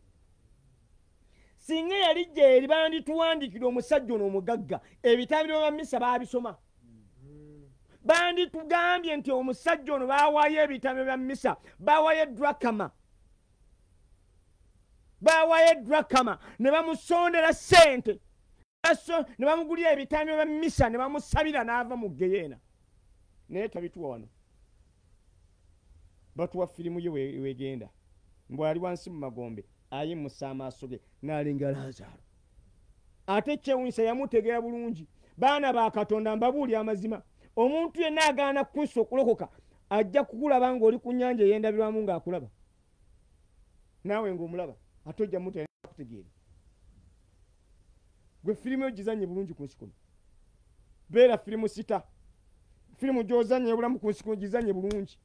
Singa yali gyeri bandituwandikira omusajja ono omugagga ebitambiro bya misa baabisoma. Banditugambye nti omusajja ono bawaayo ebitambiro bya misa bawaayo edrakama bawaayo edrakama ne bamusondera sente Baso- ne bamugulira ebitambiro bya misa ne bamusabira n'ava mu geyeena naye tabituwa wano. Batuwa firimu ye we- wegenda. Mbwe ali wansi mu magombe ayimusa amaaso ge n'alinga laazaalo ate kyewunyisa yamutegeera bulungi. Baana ba katonda mbabuulya amazima. Omuntu yenna agaana kristo okulokoka ajja kukulaba ngaoli ku nyanja eyendabirwamu ng'akulaba. Naawe ng'omulaba ate ojja muteekutegeera gwe firimu ogizanye bulungi ku nsi kuno beera firimu sita. Firimu gyozanya obulamu ku nsi kuno gizanye bulungi.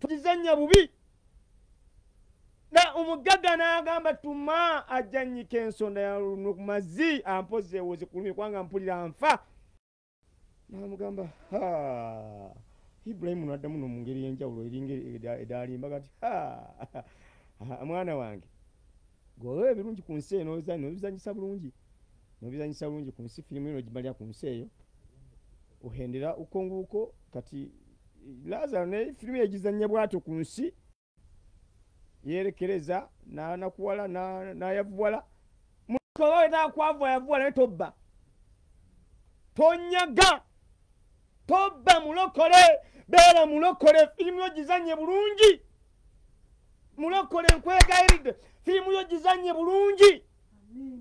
Tugizanya bubi. Na omugagga n'agamba tuma ajjanyika ensonda yaluno ku mazzi ampozi ewoze ku lumi kubanga mpulira nfa. Namugamba "Ha, ibulayimu naddamu no mu ngeri y'enjawulo eringa edalimba kati "Ha, ah, mwana wange. Gweoba ebirungi ku nsi nobiza- nobizanyisa bulungi nobizanyisa bulungi ku nsi firimu eno gimalira ku nsi eyo. Ohendera ukonguuko kati lazaro ne firimu yegizanya bwatyo ku nsi yerekereza nanakuwala nayavuwala mukoba wetakwava yavuwala. Ne tobba. Tonyaga! Tobba mulokole! Beera mulokole! Firimu yo gizanye bulungi! Mulokole nkwegayiridde! Firimu yo gizanye bulungi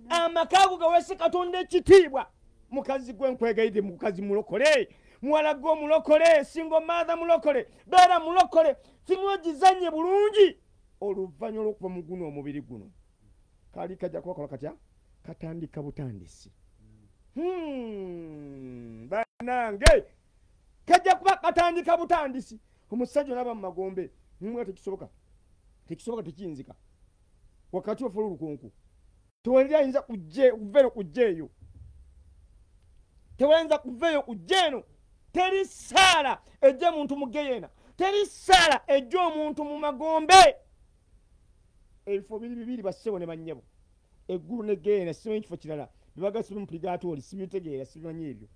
amaka go gawese katonda ekitiibwa. Mukazi gwe nkwegayiridde mukazi mulokole. Muwala gwe omulokole singo maatha mulokole beera mulokole yo gizanye bulungi. Oluvanyuma olwokuva mu guno omubiri guno kali kajja kubakola katya? Katandika butandisi. Hmm, banange kajja kuba katandika butandisi. Omusajja olaba mu magombe mwa tekisoboka tekisoboka tekiyinzika. Wakati wafe olukunku tewali ayinza kuva eno kujja eyo tewayinza kuva eyo kujja eno teri saala ejja muntu mugeyeena. Teri saala ejja omuntu mu magombe. Ebifo biri bibiri bassebo ne bannyabo eggulu ne geyeena simanyi ekifo kirala. Bibaga sibimupuligatooli sibitegeera sibimanyi ebyo.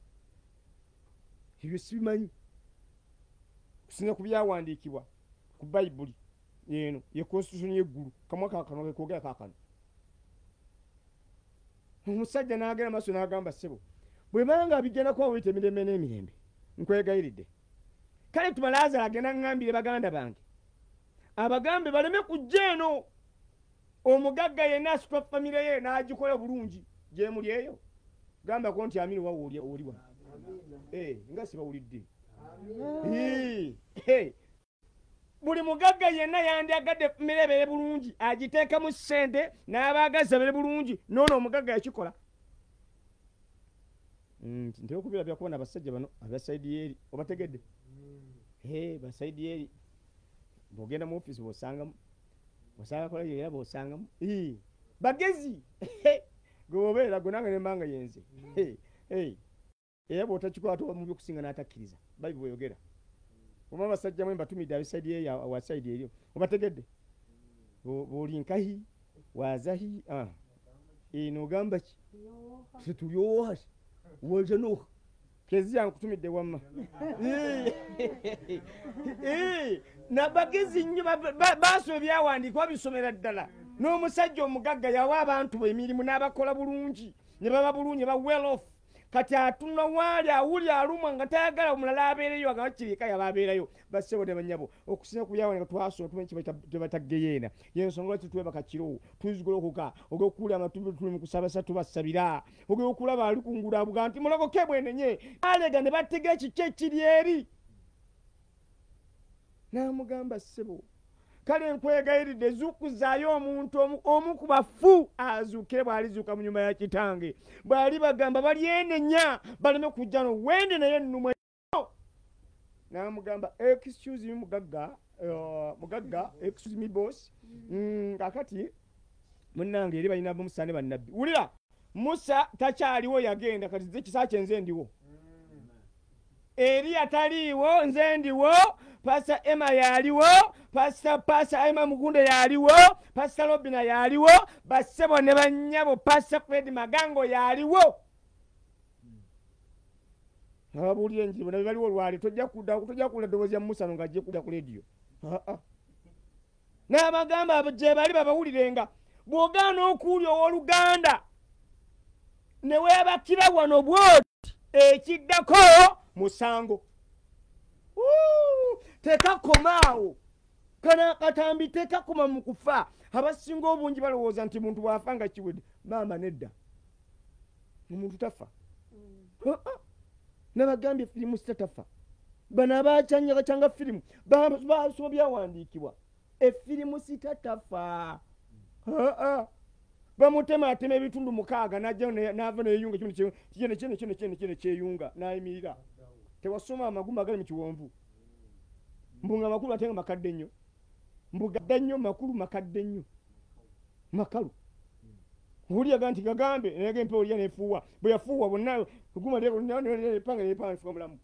Ebyo sibimanyi. Kusinga ku byawandiikibwa ku bayibuli eno ye constitution yeggulu kamwa kakano kekogera kakano omusajja n'agenda maaso n'agamba ssebo bwebanga bigenda kuba buyita emirembe n'emirembe nkwegayiridde. Kale tuma lazaro agenda ŋŋambire baganda bange abagambe baleme kujja eno. Omugagga yenna asitwa famire ye n'agikola bulungi gyemuli eyo. Gambako nti amini wawe oli- oliwa Eh, nga sibawulidde. Buli mugagga yenna yandyagadde famire ebere bulungi agiteekamu ssente n'abaagazi abere bulungi noono omugagga yakikola. Mm, nti ntera okubirabya kubona abasajja bano abasaidi eri obategedde? Eh, basaidi eri bwogenda mu ofisi bwosangamu osanga kola era bwosangamu bagezi gweobeera gwe nange nembanga yenze eh. era bwotakikwata mu byokusinga n'atakkiriza bayibuli bweyogera oba abasajja mwe mbatumidde abisaidi eri wasaidi eri obategedde? Bw'oli nkahi wazahi ah. Eh, nogamba ki? Situlyohasi wajanoha kezi yankutumidde wamma. <laughs> Nabagezi nnyo ba- ba- basoma ebyawandiika babisomera ddala. N'omusajja omugagga yawa abantu emirimu n'abakola bulungi. Ne baba bulungi ba well off kati atuna waali awulya alumwa nga tayagala omulala abeereyo nga bakiriika yaba abeerayo. Bassebo ne banyabo okusinga ku byawandiika twasoma tumanyi kyebaita geyeena yensonga lwaki twebaka kiro? Tuzigolokoka ogwokuwulira amatubi tuli mu kusabasa tubasabira ogwokulaba ali kungulabuga nti mulokoke bwenenye? Alega ne batega ekiki ekiri eri. N'amugamba ssebo kale nkwegayiridde zukuzaayo omuntu omu- ku bafu azuukire bw'alizuuka mu nyumba ya kitange. Bw'ali bagamba balyenenya baleme kujja no wende naye nnumwe. N'amugamba excuse me mugagga uh, mugagga excuse me boss. Mm, kakati munnange eri balina musa ne bannabbi. Wulira musa takyaliwo yagenda kati ze kisa kye nze ndiwo. Eriya taliiwo nze ndiwo pasita emma yaliwo pasita pasita emma mugunda yaliwo pasita robina yaliwo bassebo ne bannyabo pasita fred magango yaliwo ababuulira enjiri bona bebaliwo lwali tojja kuwulira ddoboozi ya musa no ng'ajje kudda ku lediyo n'abagamba gye bali babawulirenga bw'ogaana okuwulya ow'oluganda ne weebakira wano bwoti ekiddako musango Wuu! tekakomaawo kana katambi tekakoma mu kufa abasinga obungi balowooza nti muntu bw'afa nga kiwedde maama nedda omuntu tafa Ah, ah. nabagambye firimu sita tafa bano abacyanya bacyanga firimu ba- basoma byawandiikibwa efirimu sitatafa bamutematema ebitundu mukaaga najja nava kino kino kyeyunga nayimirira tewasoma amagumba agali mu kiwonvu mbunga makulu ate nga makadde nnyo. Mbugadde nnyo makulu makadde nnyo. Makalu. Owulyaga nti gagambe naye empewo lya nefuuwa. Bwe yafuuwa bonna gumapanga nepanfuka mulamu.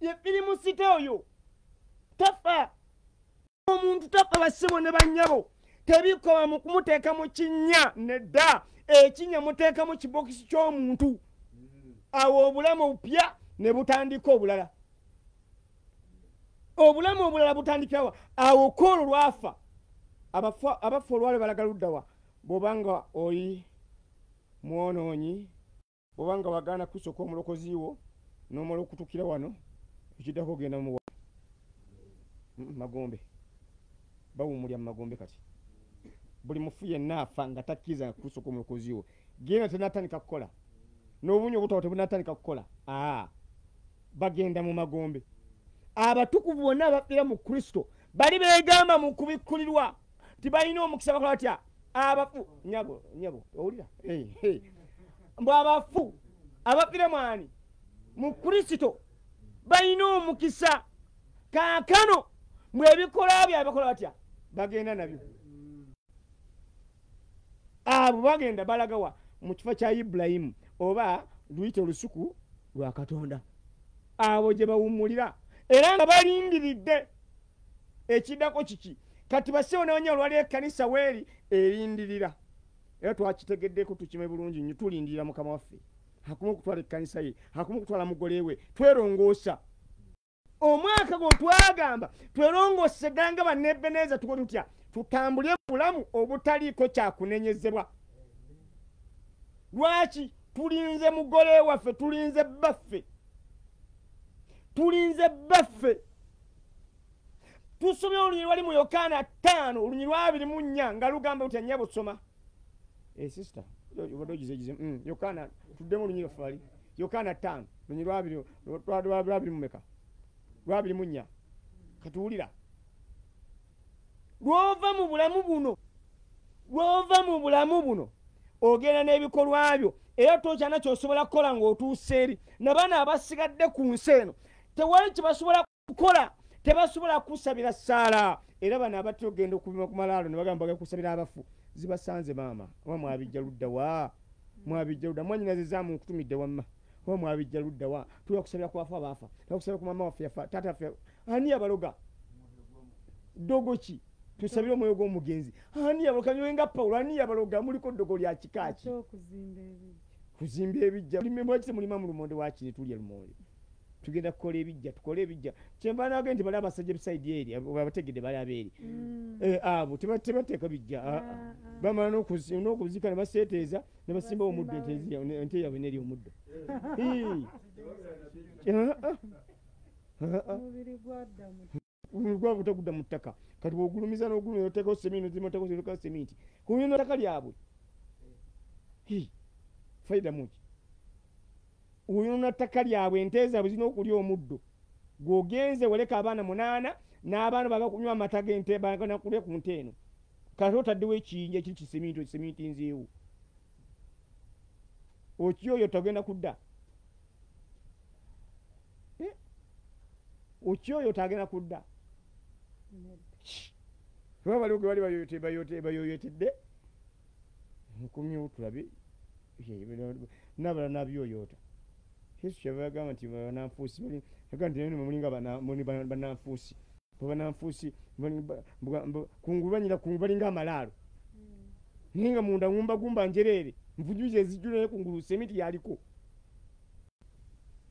Yefirimu site oyo. Tafa. Omuntu tafa bassebo ne bannyabo tebikoma mu kumuteeka mu kinnya nedda. Ekinnya muteeka mu kibokisi ky'omuntu. Awo obulamu obupya ne butandika obulala obulamu obulala butandikirawa awo koolwo lwafa. Abafa olwale balaga luddawa bw'obanga oli mwonoonyi bw'obanga wagaana kusoka omulokozi wo n'omala okutukira wano ekiddako ogenda muwa magombe. Bawumulya mu magombe kati. Buli mufu yenna afa nga takkiriza kusoka omulokozi wo. Genda tenatandika kukola. N'obunyi obutawa tebunatandika kukola. Aa bagenda mu magombe abatukuvu bonna abafiira mu kristo bali beegamba mu kubikkulirwa. Tibalina omukisa bakola batya? Abafu. Nyago nyago owulira? Mbw abafu abafiira mwani mu kristo. Balina omukisa. Kaakano mbwe ebikola byabwe bakola batya? Bagenda nabyo. Abo bagenda balagawa mu kifo kya ibulayimu oba luyite olusuku lwa katonda. Abo gye bawummulira era nga balindiridde ekiddako kiki? Kati basewo nabanya olwaliwo ekkanisa weeri erindirira era twakitegeddeko tukime bulungi nnyo tulindirira mukama waffe. Akuma okutwala ekkanisa ye akuma okutwala mugole we twerongoosa omwaka gwo twagamba twerongose ganga bannebeneeza tuko tutya? Tutambule mu bulamu obutaliiko kyakunenyezebwa lwaki? Tulinze mugole waffe tulinze baffe tulinze baffe. Tusomye olunyi lwali mu yokaana ttaano olunyi lwabiri mu nnya nga lugamba lutya nnya busoma. Sisita obadde ogizegize Mm, yokaana tuddemu olunyi lwaffe wali. Yokaana ttaano olunyi lwabiri lwa- lwa- lwabiri mu nnya. Katuwulira. Lwova mu bulamu buno lwova mu bulamu buno ogenda n'ebikolwa byo era tokyana kyosobola kukola ng'otuuse eri. Nabaana abasigadde ku nsi eno tewali kyebasobola kukola tebasobola kusabira ssaala. Era bano abatti ogenda okubima ku malaalo ne bagamba baga kusabira abafu zibasanze maama. Oba mwabijja ludda wa? Mwabijja ludda mwanyinaze zaamu nkutumidde wamma. Oba mwabijja ludda wa? Tuba kusabira ku bafu abaafa. Tuba kusabira ku mama waffe yafa taata waffe ani yabaloga? Ddogo ki tusabire omwoyo gw'omugenzi. Ani yabaloga? Nyowenga pawulo ani yabaloga? Muliko ddogo lya kikaaki kuzimba ebijja. Mulima mu lumonde wakiri tulya lumonde tugenda kukola ebijja tukole ebijja. Kyembanage nti bali abasajja ebisaidi eri abategedde bali abeeri. Mm. Eh, abo teba- tebateeka bijja ah, ah. Ah, bamala n'okuzi- n'okuzika ne baseeteeza ne basimbawo omuddo ente yaabwe neri omuddo. <laughs> Gwabwe <laughs> tagudda mu ttaka. Kati bwogulumiza n'ogulumi oteekao seminti zimateekao seminti kulina ttaka lyabwe. Hi, faida muki oyonona ttaka lyabwe ente zaabwe zirina okulya omuddo. Gwogenze waleka abaana munaana n'abaana baga kunywa amata g'ente bagana kulya ku nte eno. Kati otaddewo ekiyinja ekiri kiseminti seminti nzeewo okyoyo togenda kudda? Eh? okyoyo tagenda kudda? Oba baliwo ge bali bayoyote- bayoyote- bayoyotedde? Nkumyewo tulabe. Nabala nabyoyoota yesu kyava yagamba nti bananfuusi yagamba nti mulinga bana- muli ba- bananfuusi bananfuusi kungulu banyira kungulu balinga amalaalo naye nga munda ngumbagumba njereere nvujuzi ezijjula naye kungulu semiti yaliko.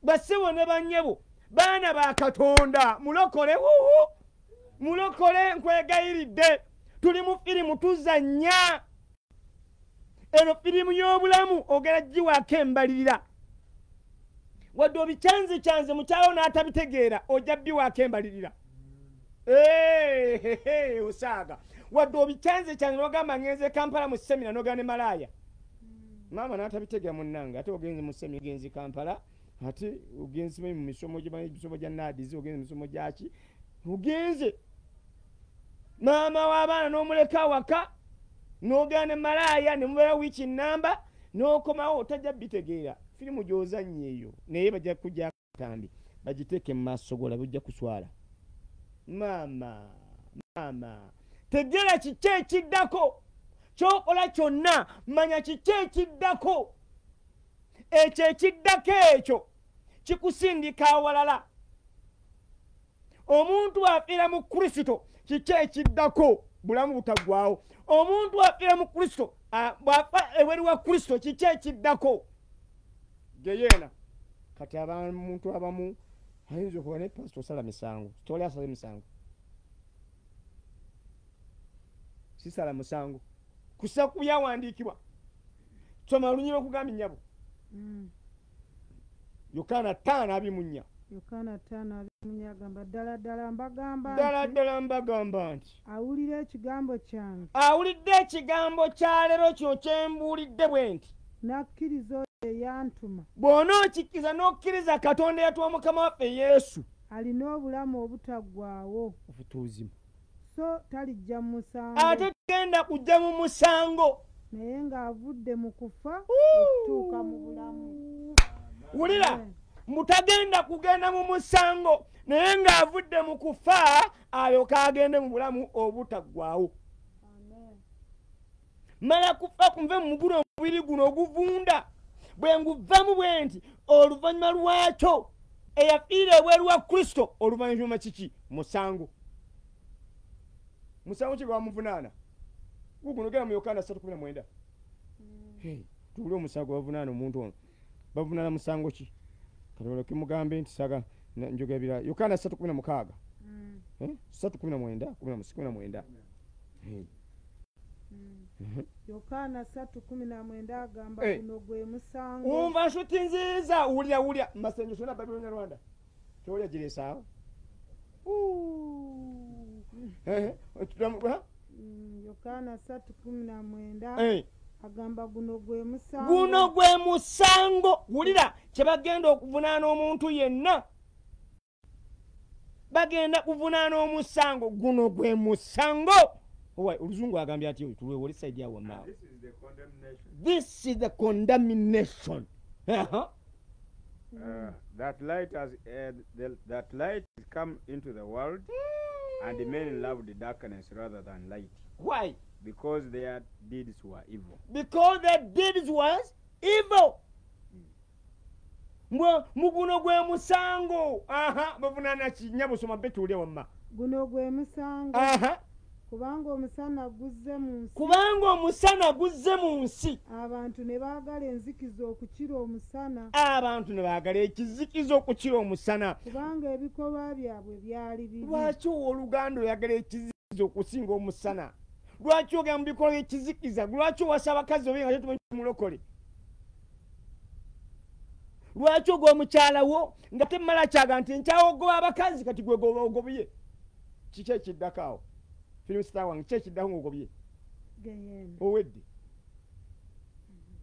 Bassebo ne bannyebo baana ba katonda mulokole wuhu! Mulokole nkwegayiridde. Tuli mu firimu tuzannya. Eno firimu y'obulamu ogera giwaako embalirira wadde obikyanze kyanze mukyalo n'atabitegeera ojja biwaako embalirira osaaga. Wadde obikyanze kyanze nogamba ngenze kampala mu semina nogamba ne malaaya maama n'atabitegeera munnange ate ogenze mu semina genzi kampala ate ogenze mu misomo gyemisomo gya nadizi ogenze misomo gyaki ogenze. Maama w'abaana n'omuleka waka n'ogenda ne malaaya ne mubeera wiiki namba n'okomawo tajja bitegeera firimu gy'ozannya eyo naye bajja kujja katambi bagiteeke mu maaso gola bujja kuswala. Maama maama tegeera kiki ekiddako kyokola kyonna manya kiki ekiddako. Ekyo ekiddako ekyo kikusindika awalala. Omuntu afiira mu kristo kiki ekiddako bulamu butaggwawo omuntu afiira mu kristo bw'afa eweri wa kristo kiki ekiddako geyeena kati abantu abamu ayinza okuba ne pasito osala misango toli asala emisango sisala musango. Kusa ku byawandiikibwa. Soma olunyi lwokugamba ennyabo. Mm. yokaana ttaano abimu nnya. Yokaana ttaano abimunya agamba ddala ddala mbagamba ddala nti ddala mbagamba nti awulira ekigambo kyange. Awulidde ekigambo kya leero kyo kyembuulidde bwe nti n'akkiriza eyantuma. Bw'onookikkiriza n'okkiriza katonda eyatuwa mukama waffe yesu. Alina obulamu obutaggwaawo obutuuzimu so talijja mu musango. Ate tugenda kujja mu musango. Naye ng'avudde mu kufa okutuuka mu bulamu. Wulira mutagenda kugenda mu musango. Naye ng'avudde mu kufa alyoka agende mu bulamu obutaggwawo Amen. mala kufa kunve mu muguno omubiri guno oguvunda bwe nguvamu bwe nti oluvannyuma lwakyo eyafiira ebweru wa kristo oluvannyuma kiki musango. Musango ki gwamuvunaana. Guguno genda mu yokaana 319 Hey, tuwule omusango bavunaana omuntu ono. Bavunaana musango ki? Katola kimugambe nti saga na- njoga ebirala yokaana 316 Mm, Eh? 319 19 Hey. mm. Mhm. Yokaana satu kumi na mwenda agamba Eh. guno gwe musango. Wumva nshuti nziza wulira wulira masenjo sona babiro nyarwanda. Tolya giresaawo Mm, yokaana satu kumi na mwenda Eh, agamba guno gwe musango. Guno gwe musango. Wulira kyebagenda okuvunaana omuntu yenna? Bagenda kuvunaana omusango. Guno gwe musango oluzungu agambye ati tulwewoli saidi awo maawe This is the condemnation. this is the condemnation. Aha. Uh, that light has uh, the, that light has come into the world, and men loved darkness rather than light, why? Because their deeds were evil. because their deeds was evil. Mbwe muguno gwe musango. Aha bavunaana kinya busoma be tuwulya wamma guno gwe musango. Aha kubanga omusana guzze mu nsi. Kubanga omusana guzze mu nsi. Abantu ne baagala enzikiza okukira omusana. Abantu ne baagala ekizikiza okukira omusana. Kubanga ebikolwa byabwe byali bibi. Lwaki oluganda oyagala ekizikiza okusinga omusana? Lwaki ogenda mu bikolwa ekizikiza? Lwaki owasa abakazi obe nga tetumanyi mulokole? Lwaki ogoba mukyalawo nga temala kyaga nti nkyawo ogoba abakazi kati gwe goba ogobye kiki ekiddako firimu sita wange ki ekiddako ngaogobye owedde.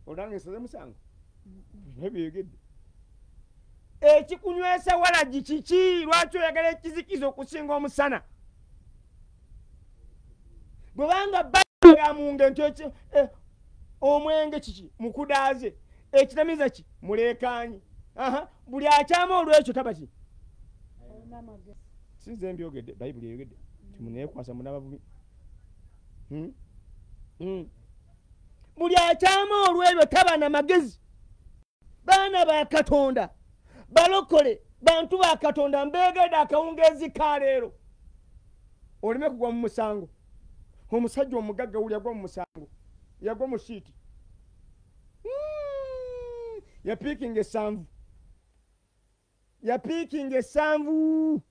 Olanga esaze musango ebyegedde ekikunywesa walagi kiki? Lwaki oyagala ekizikiza okusinga omusana? Bwebanga bagamunge nti eh, omwenge kiki? Mukudaaze. Ekitamiza ki? Muleekaanyi aha. Buli akyama olwekyo taba ki? Sinze mbyogedde bayibuli eyogedde ti muneekwasa munababubi Hmm? Hmm. buli akyama olwebyo taba na magezi. Baana ba katonda. Balokole bantu ba katonda. Mbeegedde akawungeezi ka leero oleme kugwa mu musango. Omusajja omugagga wuli yagwa mu musango. Yagwa mu siiti. Hmm. yapiikinga essanvu. Yapiikinga essanvu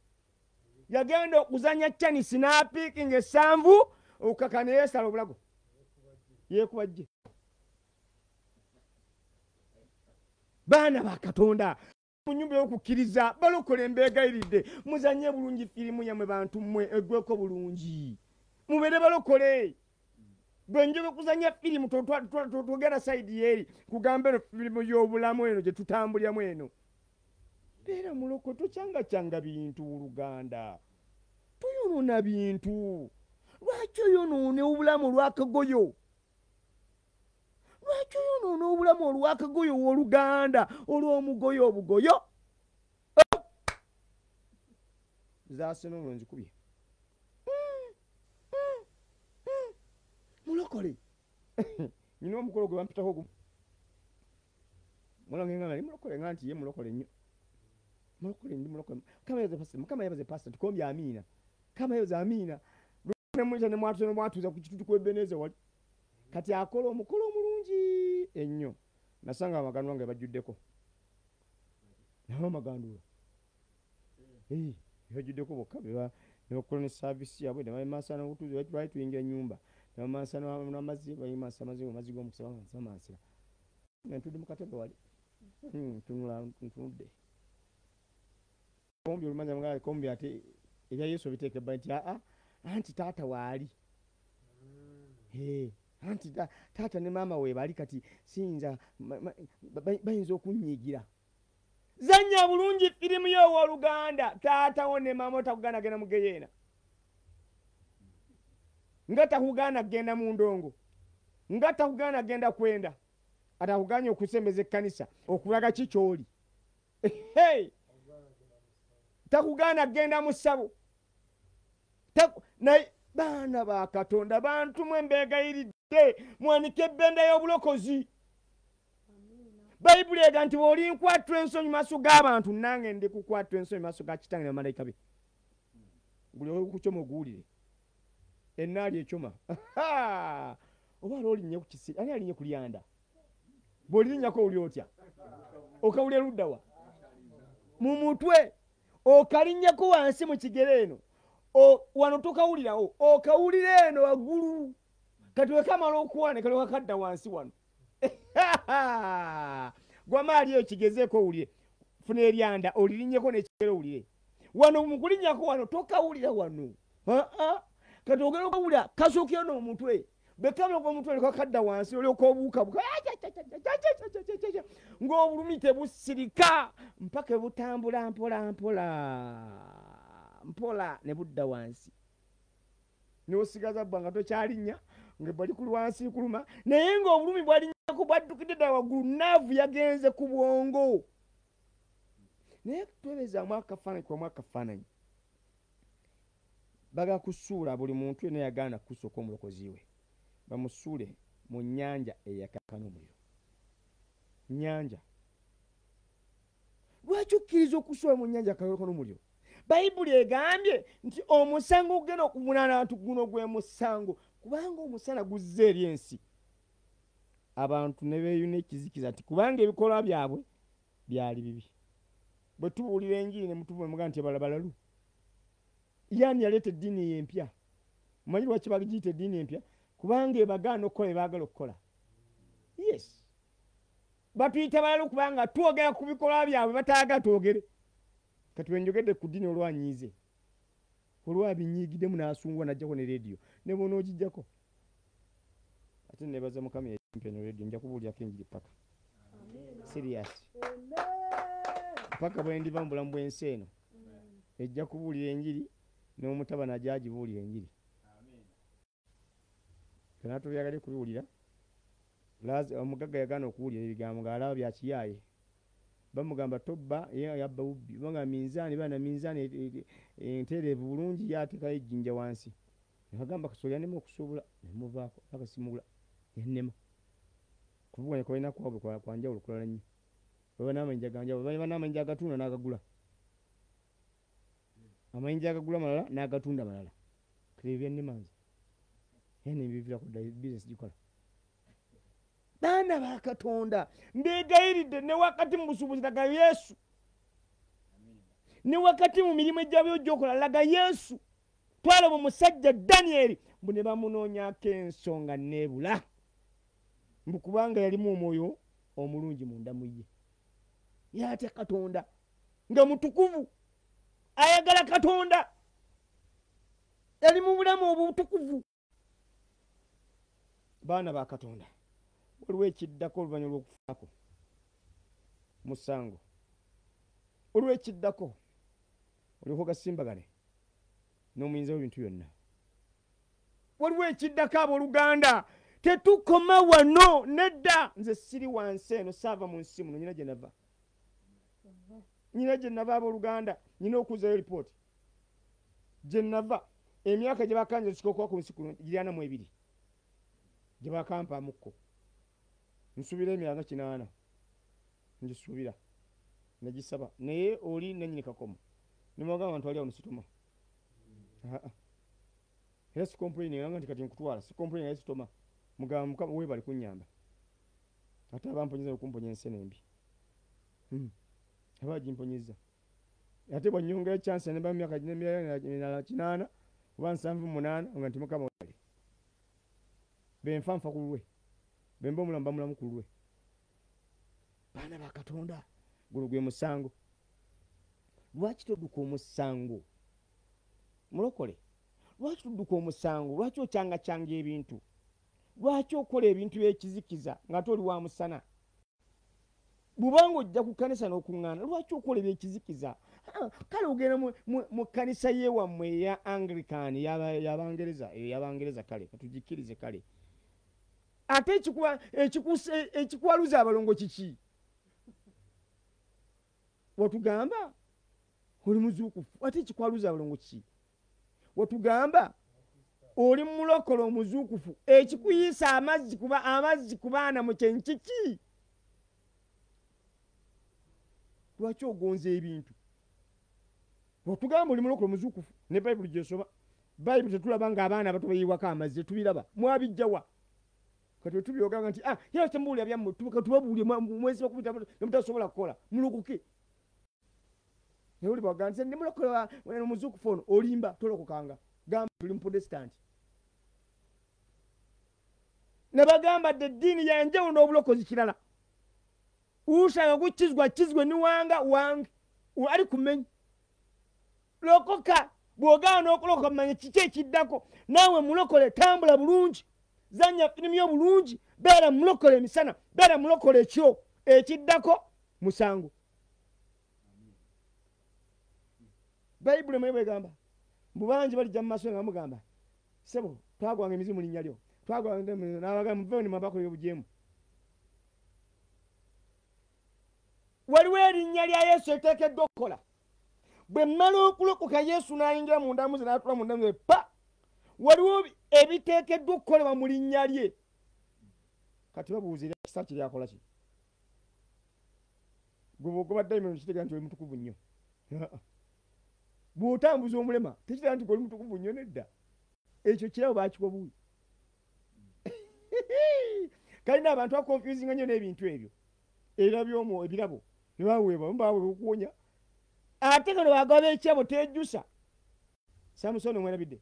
yagenda okuzanya canisi n'apiikinga essanvu okukaka neyeesala obulago yeekubajje baana ba katonda mu nyumba y'okukkiriza balokola embeegayiridde muzanye bulungi firimu yammwe bantu mmwe eggweko bulungi mubeere balokole bwe njoba okuzanya firimu togenda sayidi yeeri kugambe eno firimu y'obulamu eno gye tutambuliramu eno beera muloko tocyangacyanga bintu luganda. Toyonoona bintu. Lwaki oyonoona obulamu olwakagoyo lwaki oyonoona obulamu olwakagoyo woluganda? Olw'omugoyo obugoyo? Zasena olwo nzikubye mulokole. Nyina omukolo gwe bampitako ogumu. Mulange nga nali mulokole nga nti ye mulokole nnyo mulokole ndi mulokole mukama yebaze pasita mukama yebaze pasita tukombye amiina mukama yebaze amiina nemwita nemwatuza nemwatuza ku kitutu kwebeneza wali. Kati akola omukolo omulungi ennyo. Nasanga amagandula nga bajjuddeko. Nabo amagandula bajjuddeko bokka nebakola ne saavisi yabwe nebamansana obutuzi lwali tuyingira enyumba nebamansana namazzi bayimansa amazzi amazzi g'omukisa bamansira. Ntudde mu katebe wali. Hmm, tunula ntunudde kombi olumanya mga kombi ate ebya yesu obiteeka ebba nti aa anti taata waali Eh, anti ta- taata ne maama we bali kati siyinza bayinza okunyiigira. Zanya bulungi firimu yowooluganda taatawo ne maama otakuganda genda mugeyeena nga takuganda kgenda mu ndongo nga takuganda genda kwenda atakuganya okusembeza ekkanisa okulaga ki kyoli? <laughs> Hey! Takuganda kgenda mu ssabo. Naye baana ba katonda bantu mwe mbegayiridde mwanike ebbenda y'obulokozi. Bayibuli ega nti bw'olinkwatula ensonyi mu maaso g'abantu nange ndi kukwatula ensonyi maaso ga kitange nabamalayika be. Guli okukyoma oguwulire. Enaali ekyoma. Oba ali olinnye ku kisi ani alinnye ku lyanda? Bw'olirinnyako oli otya? Okawulira luddawa mu mutwe okalinnyako wansi mu kigere eno. Wano tokawulirawo okawulira eno waggulu. Kati wekamala okuwana kalioka kadda wansi wano. <laughs> Gwamaaliyo kigezeeko owulire funa eryanda olirinnyeko nekigere owulire wano mukulinnyako wano tokawulira wano. Kati ogenda okawulira kasookera n'omutwe bekamala omutwe leka kadda wansi olyoka obuukabuka ng'obulumi tebusirika mpaka ebutambula mpola mpola mpola ne budda wansi. Nosigaza bba nga tokyalinnya nga bali ku lwansi kuluma naye ng'obulumi bwalinnyako bwaddukidde ddala waggulu naavu yagenze ku bwongo. Naye twebezaamu akafaananyi kwamu akafaananyi baga kusuula buli muntu yena yagaana kusooka omulokozi we bamusuule mu nnyanja eyakaka n'omuliro nyanja lwaki okkiriza okusuula mu nnyanja yakaka n'omuliro bayibuli egambye nti omusango ogenda okuvunaana abantu guno gwe musango kubanga omusana guzza eri ensi. Abantu ne beeyuna ekizikiza nti kubanga ebikolwa byabwe byali bibi. Bwe tubuulira enjiri ne mutuvuga nti abala balalu yani yaleeta eddiini yempya mumanyi lwaki bagiyita eddiini empya kubanga ebagaana okukola ebaagala okukola. Yes. Batuyita balalu kubanga twogera ku bikolwa byabwe bataaga twogere. Kati wenjogedde ku ddiini olwanyiize olwabinyiigiddemu n'asungwa najjako ne rediyo ne bona ogijjako ate nebaza mukama yampya ne rediyo nja kubuulyako enjiri paka sirias paka bwe ndiva mu bulamu bw'ensi eno ejja kubuulira enjiri n'omutaba najja agibuulira enjiri fena tubyagadde kubiwulira omugagga yagaana okuwulira ebigambo ng'alaba byakiyaaye bamugamba tobba yabba bubbi. Banga minzaani baana minzaani e- e- e- enteereevu bulungi yateekayo ejjinja wansi. Nebagamba kasooli yanema okusuubula nemuvaako akasimula yanema kuvuganya kubalina kwabwe kwa- kwanjawulo kulala nnyo. Baba n'amayinja ganjawulo baba n'amayinja agatunda n'agagula. Amayinja agagula malala n'agatunda malala. Kiri byannemanzi ene biviirako dda bizinesi gikola. Baana ba katonda mbegayiridde ne wakati mu busuubuzi laga yesu. Ne wakati mu mirimu egyabyo gyokola laga yesu. Twalaba omusajja danyeri mbu ne bamunoonyako ensonga neebula mbu kubanga yalimu omwoyo omulungi munda mu ye. Yatya katonda nga mutukuvu. Ayagala katonda. Yali mu bulamu obutukuvu baana ba katonda. Waliwo ekiddako oluvannyuma lw'okufaako musango olwekiddako olyoka gasimbagane n'omuyinza w'ebintu byonna. Waliwo ekiddako abooluganda tetukoma wano nedda. Nze siri wansi eno saava mu nsi muno nyina gye nava. Nyina gye nava abooluganda nyina okuzayo lipooti gye nava. Emyaka gye bakanja zikookuba ku nsi kuno giryana mu ebiri gye bakampamukko nsuubira emyaka kinaana. Ngisuubira. Negisaba naye oli nanyini kakoma nimagamba ntwali awo nesitoma. Era sikomplaininganga nti kati nkutwala sikomplaini naye sitoma. Mugamba mukama webali kunyamba ate abamponyeza okumponya ensene embi Hmm. aba gimponyeza ate bwanyongera chansi nemba myaka mirala kinaana oba nsanvu munaana nga nti mukama benfa nfa ku lulwe bemba omulamu bamulamu ku lulwe baana bakatonda guno gwe musango. Lwaki todduka omusango? Mulokole. Lwaki tudduka omusango? Lwaki okyangakyanga ebintu? Lwaki okola ebintu byekizikiza nga te oli wa musana? Bwubanga ojja ku kanisa n'okuŋŋaana lwaki okola ebyekizikiza? Ah, kale ogenda mu- kanisa yewammwe eya anglican yaba- yabangereza eh, yabangereza kale katugikkirize kale ate ekikwaluza abalongo kiki? Watugamba oli muzuukufu. Ate ekikwaluza abalongo kiki? Watugamba oli mulokole omuzuukufu. Ekikuyiisa amazzi kuba amazzi ku baana mu kyenkiki lwaki ogonza ebintu? Watugamba oli mulokole omuzuukufu ne bayibuli gyesoma bayibuli tetulaba ngaabaana abato bayiwako amazzi tetubiraba. Mwabijjawa kati wetubyoganga nti ah era temubuulira byammwe tubabuulye mwezi bakubita nemutasobola kukola mulokoke naye oli bwagaa nti wa- omuzuukufu ono olimba tolokokanga. Gamba tuli muprotestanti ne bagamba dde eddiini yanjawulo n'obulokozi kirala. Usanga gukizwa kizwe niwanga wange u- ali kumenyi lokoka bw'ogaana n'okulokoka manya kiki ekiddako? Naawe mulokole tambula bulungi zanya firimu yo bulungi beera mulokole emisana beera mulokole ekyo ekiddako musango. Bayibuli mwe bwegamba mubangi balijja mu maaso nga mugamba sebo twagwanga emizimu linnya lyo mwabakola obujeemu waliwo erinnya lya yesu eteekeddwa okukola. Bwe mmala okulokoka yesu n'ayingira mu ndamu ze n'atula mu ndamu ze pa waliwo ebiteekeddwa okukolebwa mu linnya lye. Kati babuuzira kisa kiryakola ki? Gwe bwogoba dayimoni kitegera nti oli mutukuvu nnyo. Bw'otambuza omulema tekitera nti gwe oli mutukuvu nnyo nedda. Ekyo kirabo bakikuwa buwi <laughs> kalina abantu bakonfusinga nnyo n'ebintu ebyo. Era byomwo ebirabo ne baweebwa mubawe okuwonya. Ate kano bagaba ekyabo tejjusa. Samusoni omwerabidde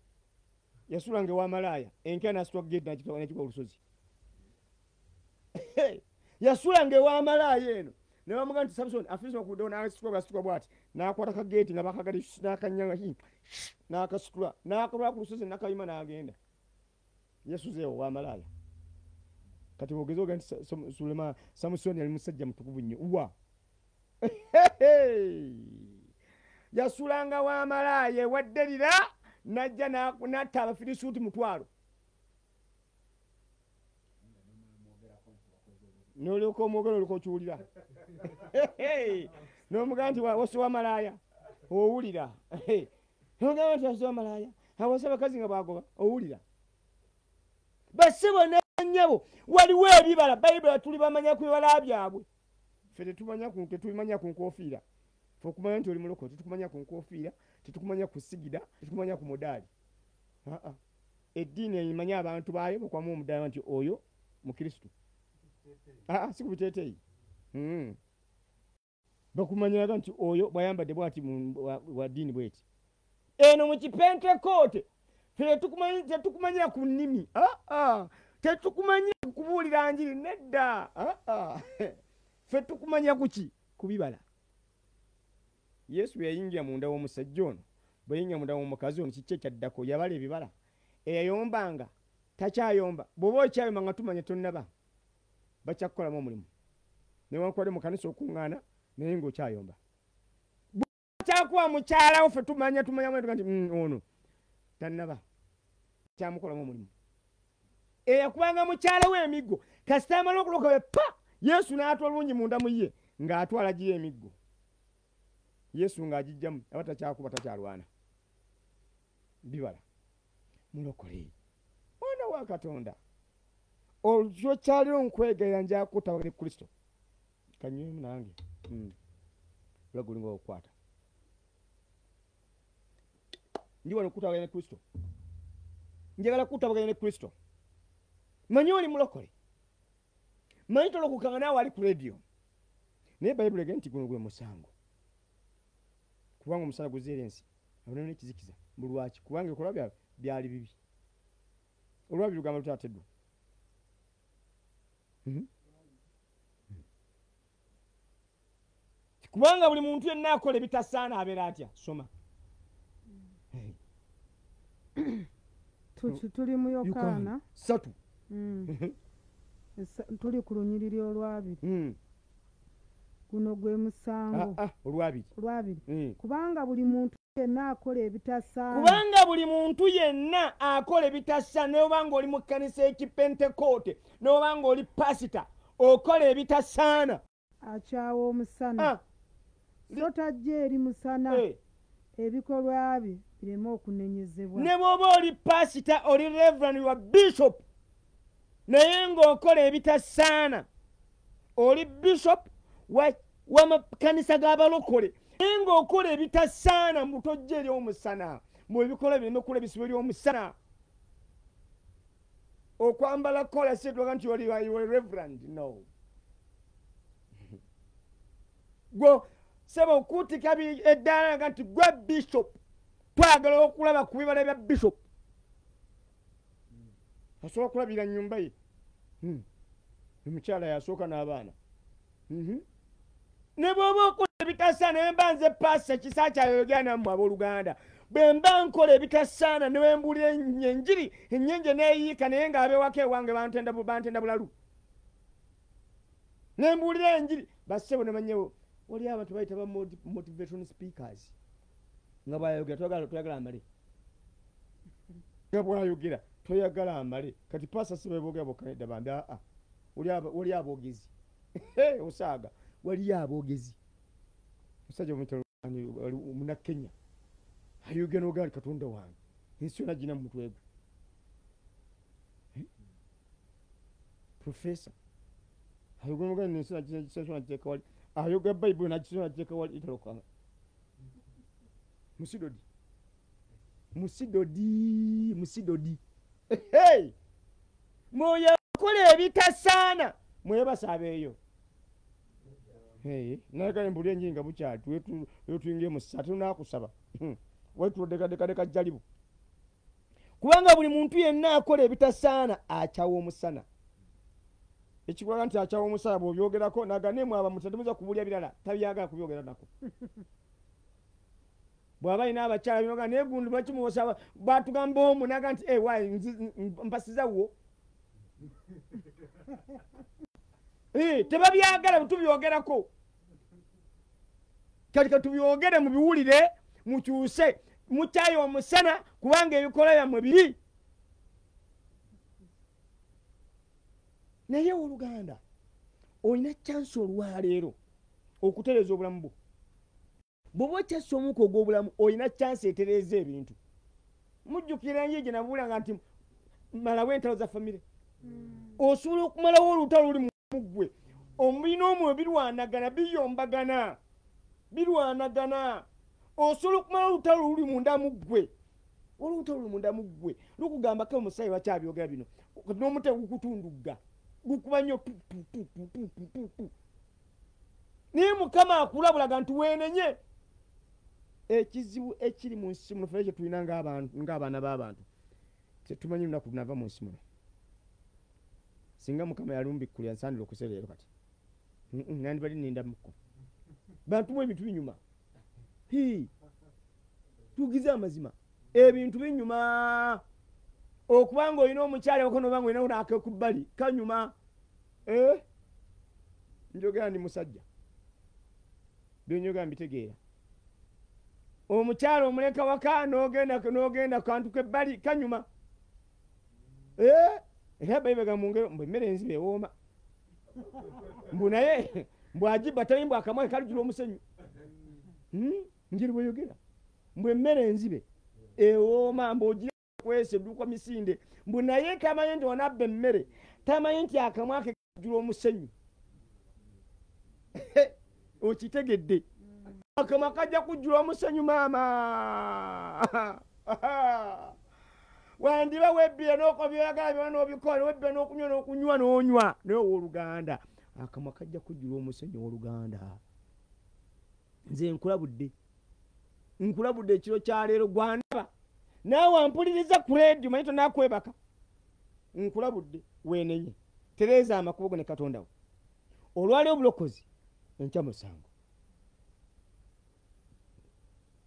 yasulanga ewamalaaya enkya nasitwa gedi nakikuba olusozi. Yasulanga ewamalaaya eno. Ne bamuga nti samusoni afirisima kuddewo nasitwa bwasitwa bwati nakwata kageeti nga bakagali nakanyanga nakasitula nakalwa ku lusozi nakayima nagenda. Yasuzeewo owamalaaya kati bwogezi oga nti sulema samusoni yali musajja mutukuvu nnyo. Wa? Yasulanga wamalaaya ewadderira najja na- natta abafirisuuti mutwalo. Nolyoka omwogero olyoka okiwulira. <laughs> Nomugaa nti wa- wasi wamalaaya owulira. Nogamba nti wasi wamalaaya awasa abakazi nga bwagoba owulira. Basibo nenyabo waliwo ebibala bayibuli tuli bamanya ku bibala byabwe. Ffe tetumanya ku- nkofiira. Fe okumanya nti oli muloko tetukumanya ku nkofiira tetukumanya ku sigida tetukumanya ku mudaali. Aa eddiini emanya abantu baayo bakwamu omudaala nti oyo mukristu aa si ku biteeteeyi Mm. bakumanyaga nti oyo bwayambadde bwati wa- ddiini bweti. Eno mu kipentekoote tetukumanyira ku nnimi. Aa tetukumanyira ku kubuulira njiri nedda. Aa ffe tukumanya kuki ku bibala yesu bwe yayingira munda w'omusajja ono bwe yayingira munda w'omukazi ono kiki ekyaddako yabala ebibala eyayombanga takyayomba bw'oba okyayomba nga tumanya tonnaba bakyakukolamu omulimu. Newankubadde mu kanisa okuŋŋaana naye ng'okyayomba. Bwakuba mukyalawo fe tumanya tumanya nti "Mm, ono tanaba kyamukolamu omulimu. Eyakubanga mukyalawo emiggo kasita amala okulokobe pa! Yesu n'atwa olungi munda mu ye ng'atwala giyo emiggo yesu ng'agijjamu aba takyakuba takyalwana. Bibala mulokole. Mwana wa katonda olwo kyaliro nkwegerera njakutabagane kristo. Kanywemu nange Mm. Ola gulinga okukwata ndi wano kutabaganya ne kristo. Njagala kutabaganya ne kristo. Manyi oli mulokole. Manyi tolokukanga naawe ali ku rediyo naye bayibuli ege nti guno gwe musango kubanga omusana guzeera ensi abonero nekizikiza. Bulwaki kubanga ebikolwa byabwe byali bibi. Olwabi lugamba lutateddwa Mhm. kubanga buli muntu yenna akola ebitasaana abeera atya? Soma. Tu- tuli mu yokaana. satu. Mm. Esa- tuli ku lunyiriri olwabiri Mm. Guno gwe Ah, musango. Ah, olwabiri. Olwabiri. Mm. kubanga buli muntu yenna akola ebitasaana kubanga buli muntu yenna akola ebitasa nobanga oli mu kkanisa ekipentekoote nobanga oli pasita okola ebitasaana akyawa omusana. Ah, so tajja eri musana. Eh, ebikolwa bye bireme okunenyezebwa. Ne bw'oba oli pasita oli reverand wa bishop naye ng'okola ebitasaana oli bishop wa- w'amakanisa g'abalokole naye ng'okola ebitasaana mutojja eri omusana mwebikola bireme kula ebisibo ery'omusana. Okwambala kola situlaga nti reverand no. <laughs> Gwe saba okutika bi- eddaala laga nti gwe bishop. Twagala okulaba ku bibala bya bishop. Asobola okulabira nyumba ye? Hmm. omukyala yasooka n'abaana. Mhm. Ne bw'oba okola ebitasaana ne mba nze paasa kisa kyayogera nammwe abooluganda. Bwe mba nkola ebitasaana ne wembuulira enjiri enyenje neeyiika naye ng'abewaka ewange bantenda bu- bantenda bulalu. Ne mbuulira enjiri bassebo ne banyewo wali abantu bayita ba moti- motivation speakers. Nga bwayogera toyagala amale. Nga bwayogera toyagala amale. Kati paasa si bebogera bokkanedda bambi aa wali aboogezi <laughs> osaaga waliyo aboogezi musajja munakenya ayogera nogaa nti katonda wange ensi yona gina mumutwe gwe. Eh? profesa ayogera nogaa ensi yona giteeka wali ayogera bayibuli nagisoma nateeka wali italokanga musidodi. Musidodi musidodi. Hey! mwoyo akola ebitasaana. Mwebasa abeeyo naye mbuli enjiri nga bukyali tuyingie musa tunakusaba waitulodekadekadeka jalibu kubanga buli muntu yenna akola ebitasaana akyawa omusana. Ekikulaga nti akyawa omusana bwobyogerako naga nemwaba mutatemuza kubulya birala tabyagala kubyogera nako. <laughs> Bw'aba alina abakyala binoga naye gundi lwakimuwosaba bwatugamba omu naga nti ewa mpasizawo Eh, tebabyagala bwetubyogerako kati katubyogere mubiwulire mukyuse mukyayo omusana kubanga ebikola byammwe biri. Naye oluganda olina kyansi olwaleero okutereeza obulamu bwo. Bw'oba okyassa omuka ogw'obulamu olina kyansi etereeza ebintu. Mujjukira enjigi nabuulanga nti malawo entalo za famire. Osobola okumalawo olutalo luli muggwe omubina omwo birwanagana biyombagana. Birwanagana. Osobola okumala olutalo luli munda muggwe olutalo luli munda muggwe lukugamba ke omusayi bakyabyogera bino? N'omutego gukutundugga. Gukuba nnyo pupupupupupu naye mukama akulabulaga nti weenenye. Ekizibu ekiri mu nsi muno fere kyetulina ng'abantu- ng'abaana b'abantu. Tetumanyi lunaku lunava mu nsi muno singa mukama yalumbikkulya nsandire okusereero kati nandibali nindamuko bantu mu ebintu binyuma. Tugize amazima. Ebintu binyuma. Okubanga olina omukyala wako nobanga olina unake ku bbali kanyuma. Eh? njogera ndi musajja. Byonyogera mbitegeera. Omukyala omuleka waka nogenda nogenda kantu kebbali kanyuma. Eh, era bayibega mungero mbwe emmere enziba ewooma. Mbu naye mbwagiba tali mbw akamwa kalijula omusenyu. Hmm? njiri bweyogera mbwe emmere enzibe ewooma mbaogira kwesa edduka misinde. Mbu naye tamanyi nti onabba emmere tamanyi nti akamwa ke kalijula omusenyu. <laughs> Okitegedde. Akamwa kajja kujjula omusenyu maama <laughs> wandiba webbira nokobyagala byona nobikola webbira nokunywa nokunywa nonywa. Naye owooluganda akamwa kajja kujjula omusenyu owooluganda. Nze nkulabudde. Nkulabudde ekiro kyaleero gwandaba. Nawe wampuliriza ku leediyo manyi tonakwebaka nkulabudde wenenye tereeza amakubo go ne katondawo olwali obulokozi enkya musango.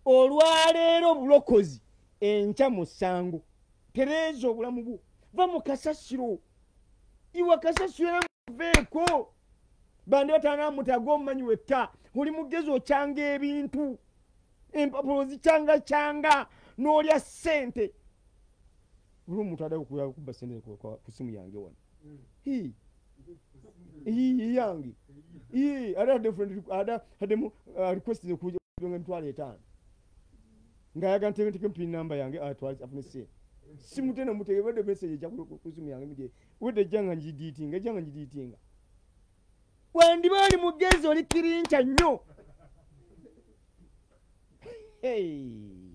Olwaleero obulokozi enkya musango tereeza obulamu bwo va mu kasasiro iwa kasasiro era muveeko bandi batana mutaga omumanyi wekka oli mugezi okyanga ebintu empapulo zikyangacanga n'olya ssente oli omuntu adakuba sente ku simu yange wano yange Hii, ada hadde friend ada haddemu uh, request ekuja nga emitwalo etaano ngaayaga ntegenteke mpin namba yange afune sente simu tena mutege wedde message ejja ku ku simu yange mije wedde ejja nga ngidiitinga ejja nga ngidiitinga wandiba oli mugezi oli kirinca nnyo. Hey.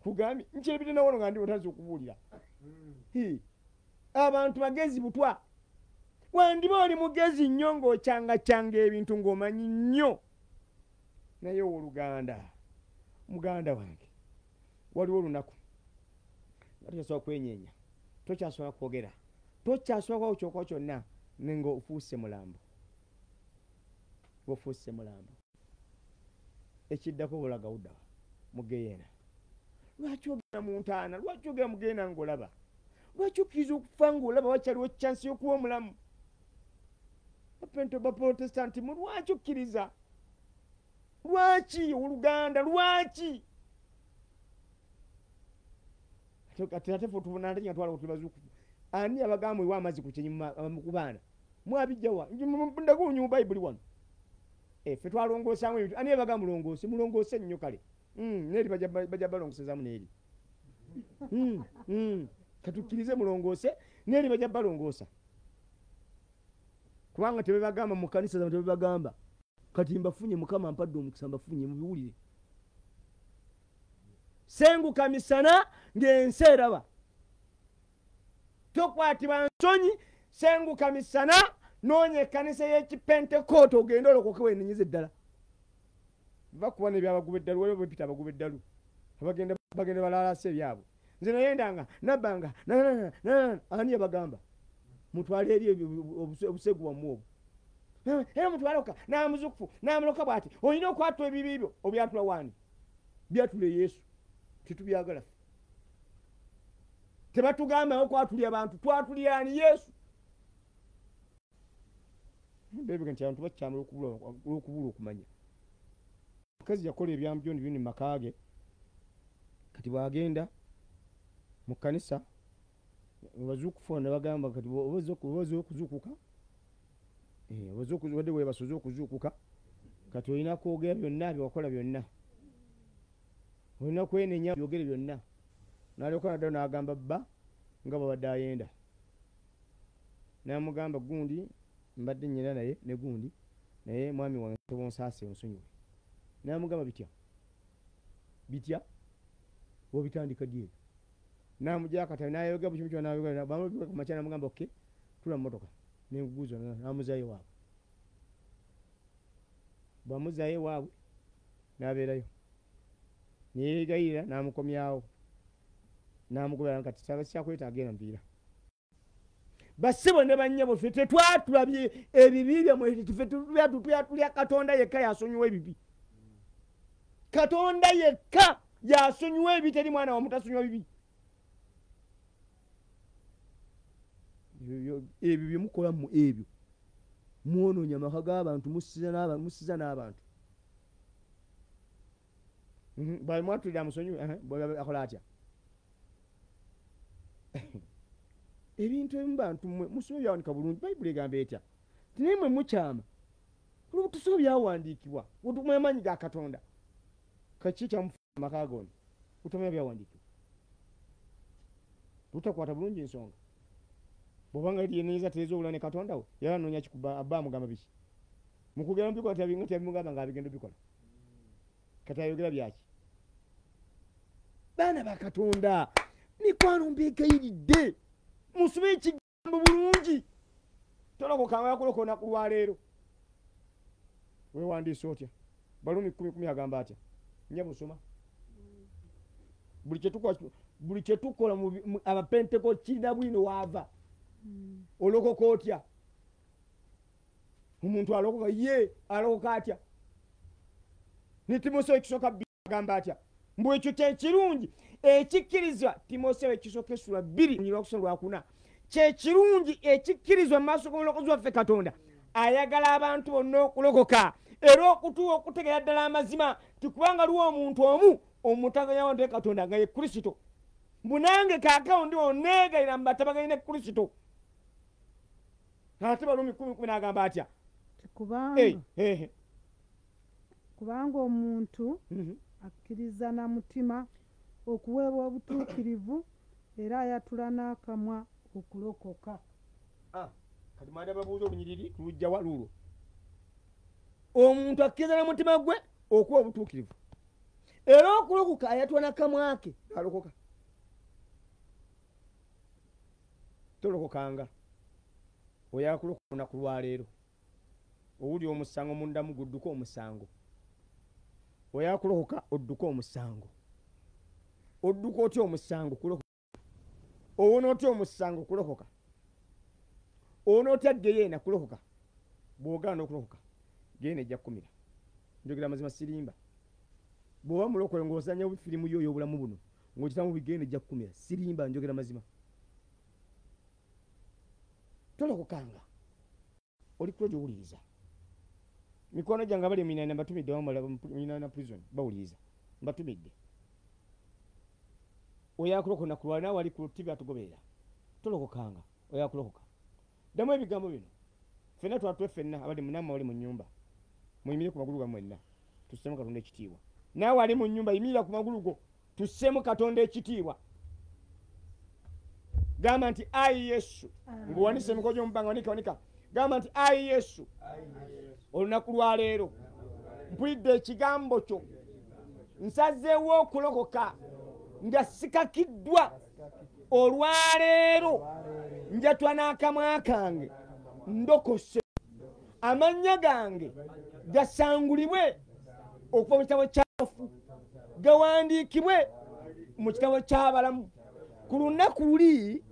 kugambye nkirebire nawono nga ndi otazi okubuulira. Abantu bagezi butwa. Wandiba oli mugezi nnyo ng'okyangacanga ebintu ng'omanyi nnyo. Naye owooluganda muganda wange waliwo olunaku tokyasobola kwenyeenya tokyasobola kwogera. Tokyasobola kwawo kyokola kyonna nenga ofuuse mulambo. Ofuuse mulambo. Ekiddako bulagawuddawa mugeyeena lwaki ogenda mu ntaana? Lwaki ogenda mugeyeena ngaolaba lwaki okkiriza okufa ngaolaba wakyaliwo kyansi y'okuba omulamu? Bapento baprotestanti mu lwaki okkiriza? Lwaki? Oluganda lwaki Ate- ate fe tubonate nga twala tubazukufu ani abagamba ewa amazzi ku kyenyi mu baana mwabijjawa ndago nyu mu bayibuli wano. Eh, ffe twalongoosamu ebintu. Ani ebaga mulongoose mulongoose nnyo kale. Mm, neeri bajja ba- bajja balongosezamu neeri Mm, mm. katukkirize mulongoose. Neeri bajja balongoosa. Kubanga tebebagamba mu kanisa tebebagamba. Kati mbafunye mukama mpadde omukisa mbafunye mubiwulire senguka misana ng'ensi eraba. Tokwatibwa nsonyi senguka misana noonya ekkanisa y'ekipentekooti ogende olokoke wenenyeza eddala bakuba nebyabaguba eddalu waliwo bepita abaguba eddalu bagenda balalasa ebyabwe. Nze nayendanga nabbanga na- na- na- na- ani yabagamba? Mutwale eri obusegu bwammwe obwo. Era mutwaloka namuzukufu namuloka bwati olina okwatula ebibi byo obyatula wani? Byatula yesu tetubyagala ffe tebatugambawo kwatulya abantu twatulyani yesu. Bebega nti abantu bakyamula olwokubula okumanya. Omukazi yakola ebyambu byondi byoni mumakaage kati bwagenda mu kanisa bazukufu nebagamba kati obaze okuzukuka wadde webasoze okuzukuka kati olina kwogera byonna byewakola byonna olina kwenenya byogere byonna. Nalyoka naddayo nagamba bba nga bwabadde ayenda. Namugamba gundi mbadde nyina naye ne gundi naye mwami wange tobonsaase onsonyiwe namugamba bitya? Bitya? Obitandika dyeyo namugya katabi nayogera bukimu kyona nayogera bamaca namugamba oke tula mumotoka nenguguzo namuzayo waabwe. Bwamuzayo waabwe nabeerayo neyegayirira namukomyawo. Namugobera kati saba kyakwetaaga era mpiira. Basibo ne banyabo ffe tetwatulabye ebibi byamwe ffe tulya katonda yekka yasonyiwa ebibi. Katonda yekka yasonyiwa ebibi teri mwana wamutasonyiwa bibi Ebyo- byemukola mu ebyo mwononya amaka g'abantu musiza n'aba- musiza n'abantu bwemwatulira musonyi akola atya <coughs> ebintu ebimu bantu mmwe musome byawanika bulungi bayibuli egamba etya? Tinaye mwe mukyama olwo tusome byawandiikibwa mwemanyi ga katonda. Kaki kyamufuula amaka gona utamanya byawandiikibwa. Lutakwata bulungi ensonga. Bwobanga lyeneeza teeza obula ne katonda we yala noonya kikuba abba amugamba biki? Mukugera mubikola tyabimugamba nga abigenda obikola. Kati ayogera byaki baana ba katonda mikwano mbegayiridde musube ekigambo bulungi. Tolokokanga yakuloka olunaku lwaleero. Wewandiise otya? Balumi kumi kumi agamba atya? Nya busoma buli kyetukola abapenteko kirina bwino waava. Olokoka otya? Omuntu alokoka ye alokoka atya? Ne timosewo ekisooka agamba atya mbw ekyo kyekirungi ekikkirizwa timosewo ekisooka esula bbiri lwakusoma lwakuna kyekirungi ekikkirizwa mu maaso g'omulokozi waffe katonda. Ayagala abantu bonna okulokoka era okutuwa okutegeera ddala amazima tikubanga liwo omuntu omu omutaganyawo nte katonda nga ye kristo. Mbu nange kaakawo ndi oneegayira mu batabaganye ne kristo. Ate balumi kumi kumi n'agamba atya? Kubanga omuntu mhm. Akkiriza na mutima okuweebwa obutuukirivu era ayatula n'akamwa okulokoka. Ah, kati mwanda babuuza olunyiriri tulujjawa luulwo omuntu akkiriza na mutima gwe okuwa obutuukirivu. Era okulokoka ayatula nakamwa ke alokoka tolokokanga. Oyala kulokoka olunaku lwaleero. Owuli omusango mundamu gudduka omusango oyala kulokoka odduka omusango. Odduka otya omusango kulokoka? Owona otya omusango kulokoka? Onootya geyeena kulokoka? Bw'ogaana okulokoka geyeena ejja kukumira njogera amazima sirimba. Bw'oba mulokole ng'ozanya firimu yo ey'obulamu buno ng'okitamu bigeyeena ejja kukumira sirimba njogera mazima. Tolokokanga. Oli kulo gyowuliriza mikono gyange abali eminaana mbatumidde minaana prison bawuliriza mbatumidde oyakulokoka nakulwala nawe ali ku tivi atugoberera. Tolokokanga oyakulokoka. Ddamu ebigambo bino. Ffenna twatwe ffenna abali munamwe abali mu nyumba muyimire ku magulu ga mwenna tussemu katonda ekitiibwa. Naawe ali mu nyumba yimirira ku magulu go. Tussemu katonda ekitiibwa. Gamba nti ayi yesu. Ngaowanise emikono gyomubanga wanika wanika. Gamba nti ayi yesu olunaku lwaleero mpulidde ekigambo kyo. Nsazeewo okulokoka nga sikakiddwa olwaleero njatwa n'akamwa kange ndokose. Amannya gange gasangulibwe okuva mu kitabo kyafu gawandiikibwe mu kitabo ky'abalamu ku lunaku luli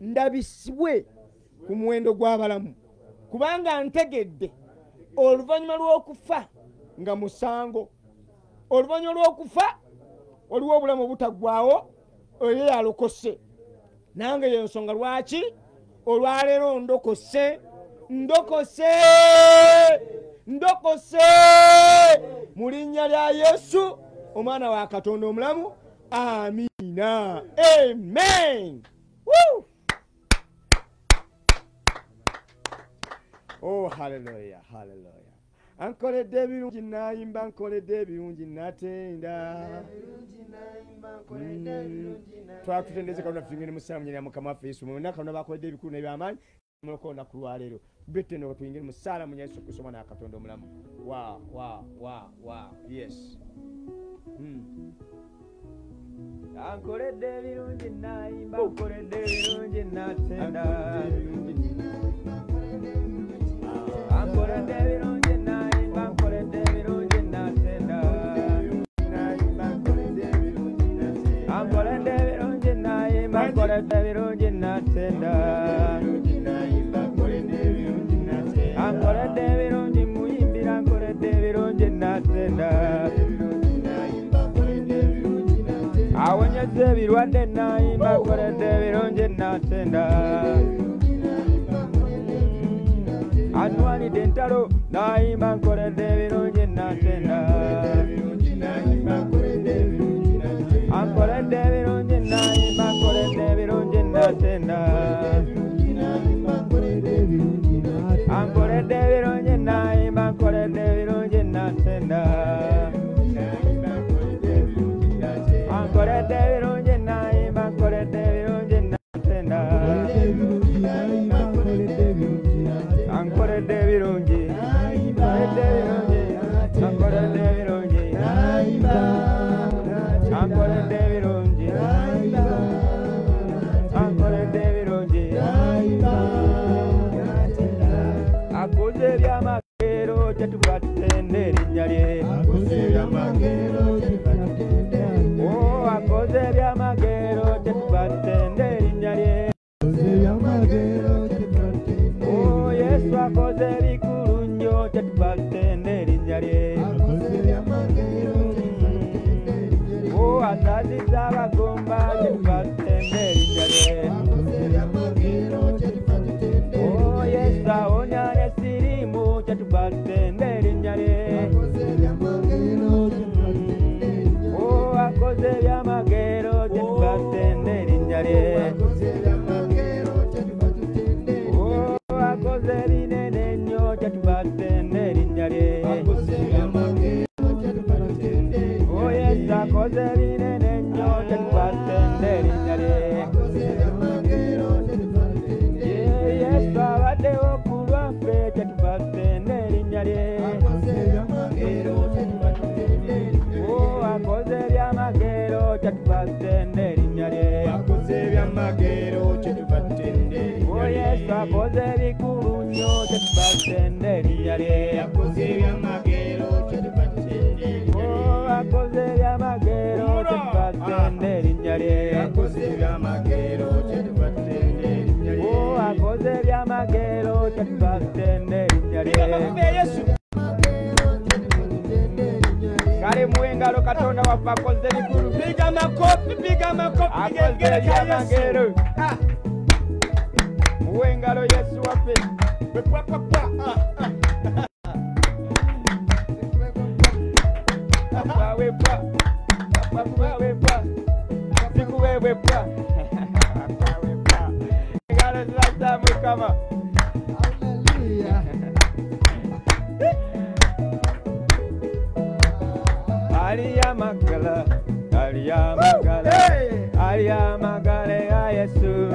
ndabisibwe ku muwendo gw'abalamu kubanga ntegedde oluvannyuma lw'okufa. Nga musango. Oluvannyuma lw'okufa waliwo obulamu obutaggwawo oyo yalokose nange yensonga lwaki? Olwaleero ndokose. Ndokose! Ndokose! Mu linnya lya yesu omwana wa katonda omulamu. Amiina. Amen. Woo! Oh haleluya haleluya ankoledde ebirungi nayimba nkoledde ebirungi natenda twatutendeze kalona tuyingire musala munyera mukama waffe yesu. Mwena kalona bakoledde ebikulu nebyamaanyi muloko olunaku lwaleero beteno tuyingire musala munya yesu kristo omwana wa katonda omulamu. Wa wa wa wa. Yes. Mm. ankoledde ebirungi nayimba nkoledde ebirungi natenda ankoledde ebirungi nayimba nkoledde ebirungi natenda ankoledde ebirungi nayimba nkoledde ebirungi natenda anwanidde entalo nayimba nkoledde ebirungi nantenda ankoledde ebirungi nayimba nkoledde ebirungi nantenda ankoledde ebirungi nayimba nkoledde ebirungi nantenda magero chatibakutende nyare kale muwengalo katonda waffe akoze bigulu piga piga yesu Hallelujah. Aliya magala, aliya magala, aliya magala, Yesu.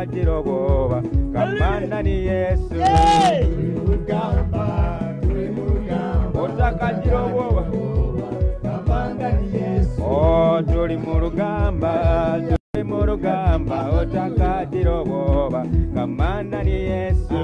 tukagira obwoba kamanda ni yesu. Otakagira obwoba tuli mu lugamba kamanda ni yesu.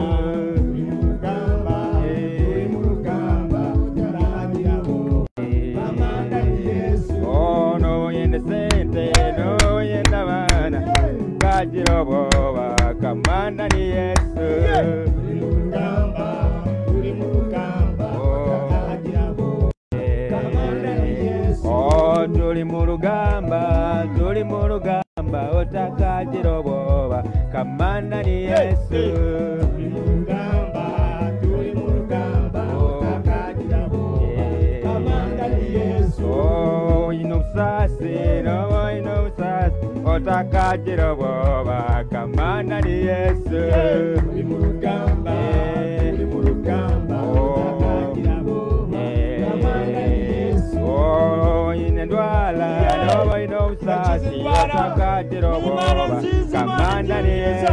Gamba, tuli mu lugamba otakatira oh, obwoba kamanda ni yesu. Oyina obusasi noba oyina obusasi otakatira obwoba kamanda ni yesu. Yeah. bala nabo balina obusaasi batwagadira obwoba kamanda ne yesu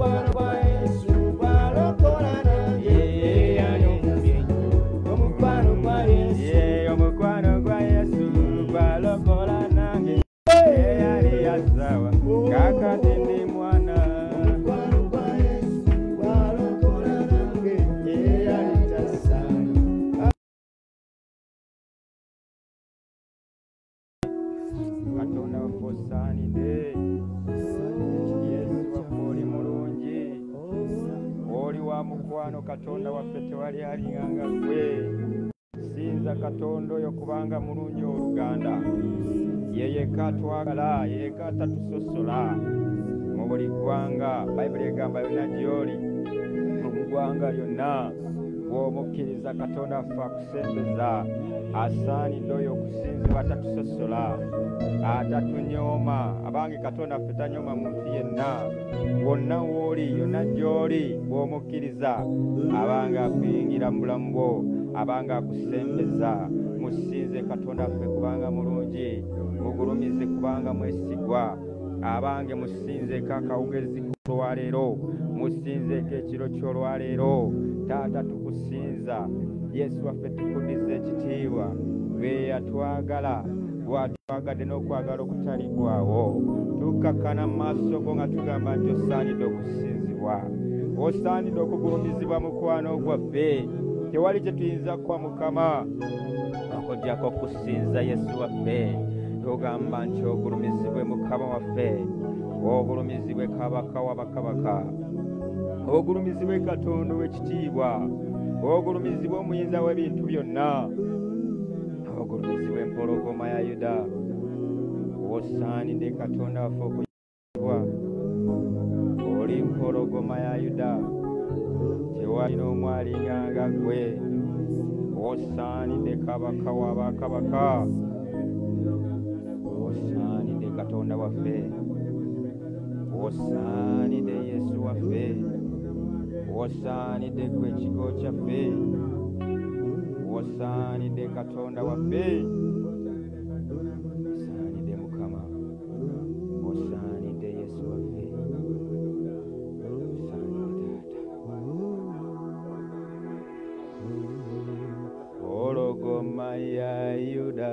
Guanajuato. Katonda waffe tewali alinganga gwe sinza katonda oyo kubanga mulungi oluganda. Yeyeka atwagala yeyeka atatusosola mu buli ggwanga bayibuli egamba yonna gy'oli mu ggwanga lyonna bw'omukkiriza katonda waffe akusembeza. Asaanidde oyo okusinzibwa atatusosola atatunyooma. Abange katonda waffe tanyooma muntu yenna. Wonna w'oli yonna gy'oli bw'omukkiriza. Abanga akuyingira mu bulamu bwo abanga akusembeza. Musinze katonda waffe kubanga mulungi. Mugulumize kubanga mwesigwa. Abange musinzeeko akawugezi olwaleero musinzeeko ekiro ky'olwaleero taata tukusinza yesu waffe tukuddiza ekitiibwa. Lwe yatwagala bw'atwagadde n'okwagala okutaligwawo tukakkana mu maaso go nga tugamba nti osaanidde okusinzibwa. Osaanidde okugulumizibwa mukwano gwaffe. Tewali kye tuyinza kuba mukama. Okujjako okusinza yesu waffe. Tugamba nti ogulumizibwe mukama waffe. Ogulumizibwe kabaka wabakabaka ogulumizibwe katonda ow'ekitiibwa ogulumizibwe omuyinza w'ebintu byonna ogulumizibwe empologoma ya yuda. Osaanidde katonda waffe okuyibwa oli mpologoma ya yuda. Tewalina omwalinganga gwe osaanidde kabaka wabakabaka osaanidde katonda waffe. Osaanidde yesu waffe osaanidde gwe ekigo kyaffe osaanidde katonda waffe. Osaanidde mukama. Osaanidde yesu waffe. Osaanidde taata. Ologoma ya yuda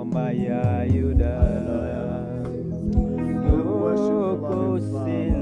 ologoma ya yuda. Tukusinza King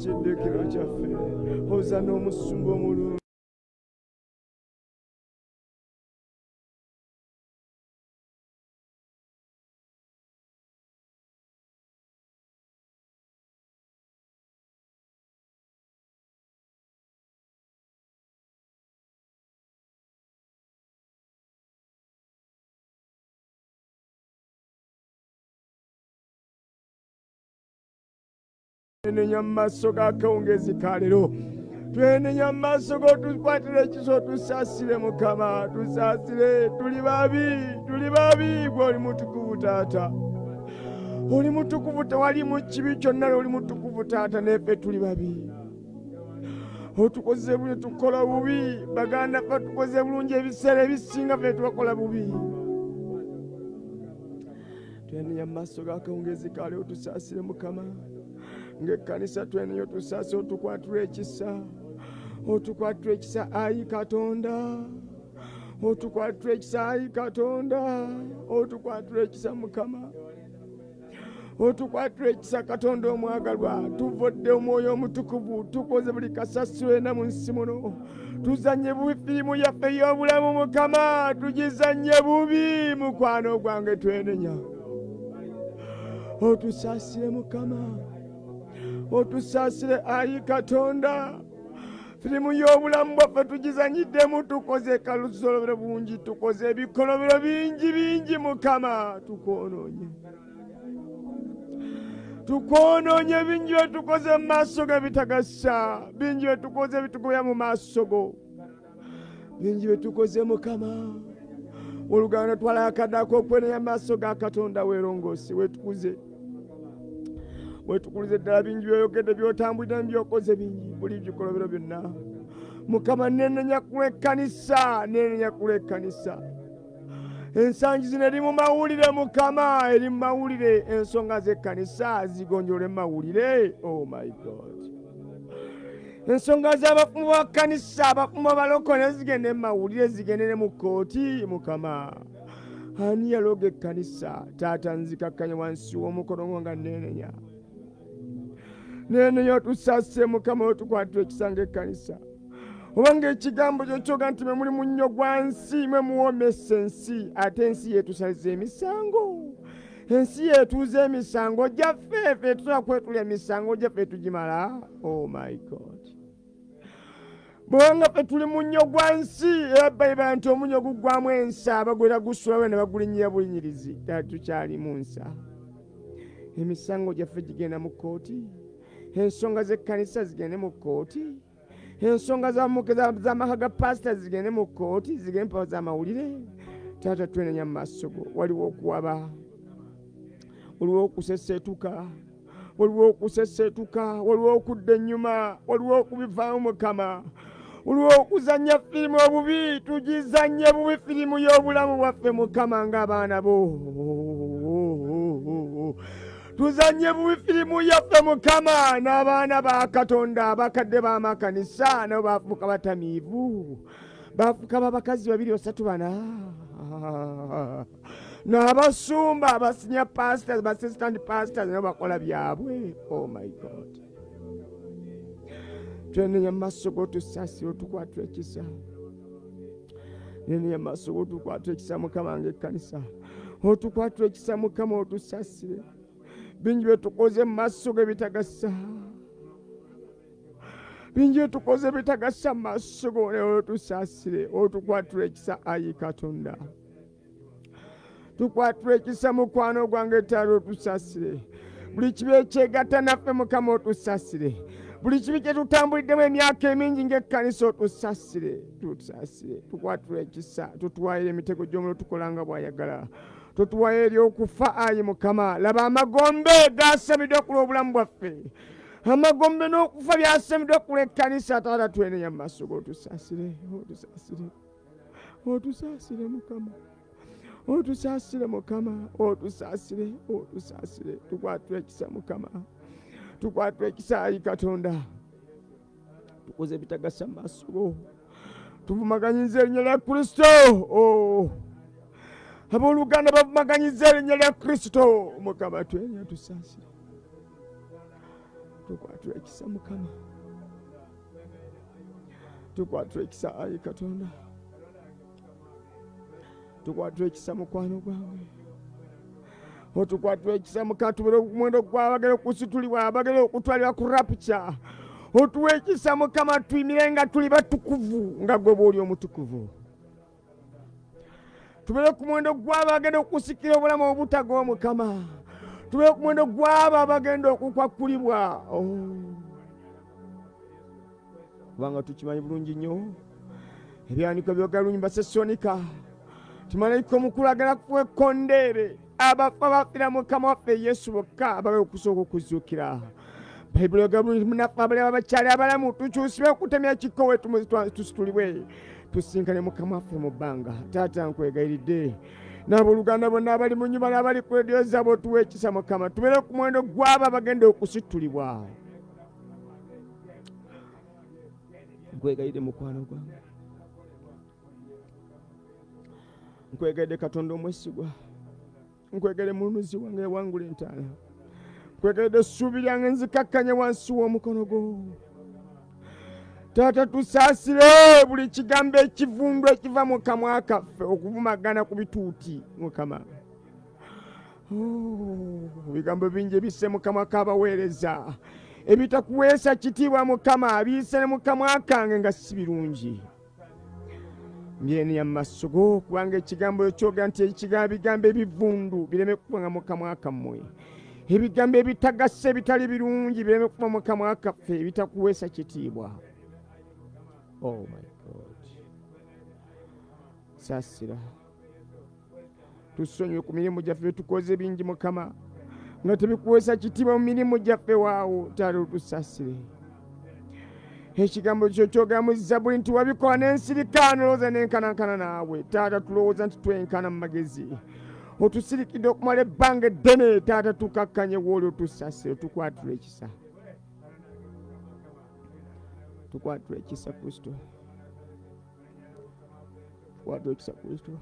kiddukiro kyaffe hozana omusumba omulungi twenenya mu maaso g'akawungezi ka leero. Twenenya mu maaso g'otukwatira ekiso tusaasire mukama tusaasire. Tuli babi tuli babi gwe oli mutukuvu taata. Oli mutukuvu tewali mu kibi kyonna oli mutukuvu taata neffe tuli babi otukoze buli tukola bubi. Baganda ffe tukoze bulungi ebiseera ebisinga ffe tubakola bubi. Twenenya mu maaso g'akawungezi ka leero tusaasire mukama ng'ekkanisa tweneyo tusaase otukwatula ekisa otukwatula ekisa ayi katonda otukwatula ekisa ayi katonda otukwatula ekisa mukama otukwatula ekisa katonda omwagalwa tuvodde omwoyo omutukuvu tukoze buli kasasirwena mu nsi muno tuzanye bubi firimu yaffe ey'obulamu mukama tugizanye bubi mukwano gwange twenenya otusaasire mukama otusaasire ayi katonda. Firimu y'obulamu bwaffe tugizanyiddemu tukoze kalusolobero bungi tukoze ebikolobero bingi bingi mukama tukwonoonye tukwonoonye bingi bye tukoze mu maaso ge bitagasa bingi bye tukoze bitugobya mu maaso go. Bingi bye tukoze mukama. Oluganda twalakadako okwenenya mu maaso ga katonda weerongoosi wetukuze wetukulize ddala bingi byoyogedde byotambulira byokoze bingi buli bikolobero byonna. Mukama nenenya kulekkanisa nenenya kulekkanisa ensangi zino eri mu mawulire mukama eri mu mawulire. Ensonga z'ekkanisa zigonjole mu mawulire. Oh my god. Ensonga z'abafumu ba kkanisa abafumu abalokole zigende mu mawulire zigende ne mu kooti mukama. Ani yaloga ekkanisa? Taata nzikakkanye wansi w'omukono gwo nga nenenya nenenya otusaase mukama otukwatira ekisanga ekkanisa. Obanga ekigambo kyo kyoga nti mwe muli munnyo gwa nsi mwe muwomesa ensi ate ensi yetusaliza emisango. Ensi yetuuza emisango gyaffe ffe tusobola kwetula emisango gyaffe tugimala. Oh my god. Bwebanga ffe tuli munnyo gwa nsi era bayibala nti omunnyo guggwamu ensa abagwera gusulawe ne bagulinyira bulinyirizi. Tukyali mu nsa. Emisango gyaffe gigenda mu kooti ensonga z'ekkanisa zigende mu kooti ensonga z'amaka ga pasita zigende mu kooti zigende mpawa z'amawulire taata twenenya mu maaso go. Waliwo okuwaba waliwo okuseseetuka waliwo okuseseetuka waliwo okudda ennyuma waliwo okubivaamu mukama olw'okuzannya firimu obubi tugizanye bubi firimu y'obulamu bwaffe mukama ng'abaana bo tuzanye bubi firimu yaffe mukama n'abaana ba katonda abakadde b'amakanisa nabo bafuuka batamiivu. Bafuuka babakazi babiri basatu bana. N'abasumba abasinya pastors basistant pastors nabo bakola byabwe. Oh my god. Twenenya mumaaso gotusaasira otukwatira ekisa. Nenenya mumaaso gotukwatira ekisa mukama ngaekkanisa otukwatira ekisa mukama otusaasire bingi byetukoze mu maaso ge bitagasa. Bingi byetukoze bitagasa mu maaso go naye otusaasire otukwatira ekisa. Ayi katonda. Tukwatira ekisa mukwano gwange etaala otusaasire. Buli kibi ekyegatta naffe mukama otusaasire. Buli kibi kyetutambuliddemu emyaka emingi ng'ekkanisa otusaasire tusaasire tukwatira ekisa tutuwaire emitego gy'omuliro tukolanga bw'ayagala totuwayo eri okufa ayi mukama. Laba amagombe gasabidde okula obulamu bwaffe. Amagombe n'okufa byasabidde okula ekkanisa. Taata twenenya mu maaso g'otusaasire otusaasire otusaasire mukama. Otusaasire mukama. Otusaasire otusaasire tukwatira ekisa mukama. Tukwatira ekisa ayi katonda. Tukoze ebitagasa mu maaso go. Tuvumaganyiza erinnya lya kristo. Oh. Abooluganda bavumaganyiza erinnya lya kristo. Mukama twenya tusaasire. Tukwatira ekisa mukama. Tukwatira ekisa ayi katonda. Tukwatira ekisa mukwano gwange. Otukwatira ekisa mukama tubere okumwendo gwabagere okusitulibwa abagere okutwalibwa ku rapica otuwa ekisa mukama tuyimire nga tuli batukuvu. Nga gwe bwoli omutukuvu tubere ku mwendo gwabo abagenda okusikira obulamu obutaga omukama tubere ku mwendo gwabo abagenda okukwakulibwa kubanga tukimanyi bulungi nnyo ebyandiko byogera lunyi basesonika timalayika omukulu agenda kufuwa ekkondeere abafa bafira mukama waffe yesu bokka abagala okusooka okuzuukira. Bayibuli yogera bulungi munaffe abali abakyali abalamu tukyusibwe okutemya kikowe tusitulibwe tusinkane mukama waffe mu bbanga. Taata nkwegayiridde. N'abooluganda bonna abali mu nyumba n'abali ku rediyo zaabo otuwa ekisa mukama. Tubeere ku mwendo gwabo abagenda okusitulibwa. Nkwegayidde mukwano gwange. Nkwegayidde katonda omwesigwa. Nkwegayidde mulunuzi wange ewangula entaana. Nkwegayidde essuubi lyange nzikakkanye wansi w'omukono gwo taata tusaasire buli kigambo ekivundu ekiva mu kamwa kaffe okuvumagana ku bituuti mukama Oh, bigambo bingi ebisse mu kamwa k'abaweereza. Ebitakuweesa kitiibwa mukama biyise ne mu kamwa kange nga si birungi. Mbyeniya mu maaso go kubanga ekigambo ekyogera nti ekigambo bigambo ebivundu bireme kubanga mu kamwa kammwe. Ebigambo ebitagase ebitali birungi bireme kuba mu kamwa kaffe ebitakuweesa kitiibwa oh my god. Saasira tusonyiwe ku mirimu gyaffe byetukoze bingi mukama. Nga tebikuweesa kitiibwa mu mirimu gyaffe waawo taata otusaasire ekigambo kyo kyogera mu zabuli nti wabikola n'ensirika nolowooza n'enkanankana naawe. Taata tulowooza nti twenkana mu magezi. Otusirikidde okumala ebbanga eddene taata tukakkanye wooli otusaasire tukwatira ekisa tukwatira ekisa kristo tukwatira ekisa kristo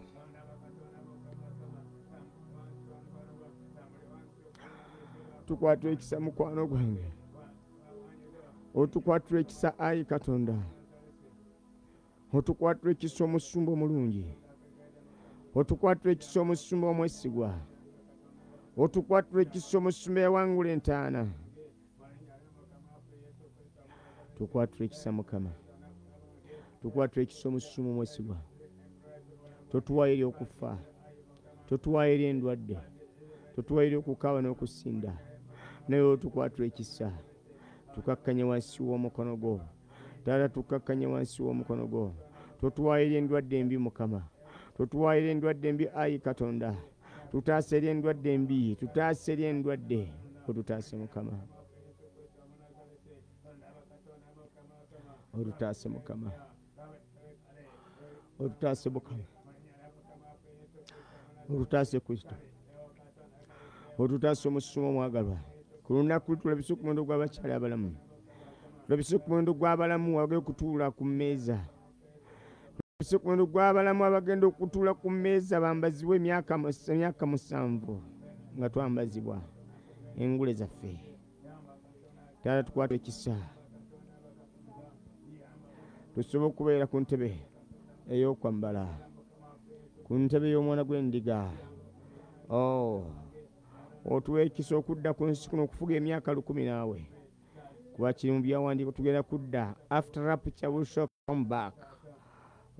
tukwatira ekisa mukwano gwange. Otukwatira ekisa ayi katonda. Otukwatira ekisa omusumba omulungi. Otukwatira ekisa omusumba omwesigwa. Otukwatira ekisa omusumba yawangula entaana tukwatira ekisa mukama. Tukwatira ekisa omusumba omwesigwa totuwayo eri okufa. Totuwayo eri endwadde. Totuwayo eri okukaaba n'okusinda. Naye otukwatira ekisa tukakkanye wansi w'omukono gwo. Taata tukakkanye wansi w'omukono gwo. Totuwayo eri endwadde embi mukama. Totuwayo eri endwadde embi ayi katonda. Tutaasa eri endwadde embi. Tutaasa eri endwadde. Otutaase mukama olutaase mukama olutaase mukama olutaase kristo. Olutaase omusumo omwagalwa ku lunaku tulabise ku muwendo gw'abakyali abalamu. Tulabise ku muwendo gw'abalamu abagenda okutuula ku mmeeza. Tulabise ku muwendo gw'abalamu abagenda okutuula ku mmeeza bambazibwa emyaka mus- emyaka musanvu nga twambazibwa. Engule zaffe. Taata tukwata ekisa tusobola okubeera ku ntebe ey'okwambala ku ntebe y'omwana gw'endiga. Oh, otuwa ekisa okudda ku nsi kuno okufuga emyaka lukumi naawe. Kuba kiri mu byawandiiko tugenda kudda after rapture we shall come back.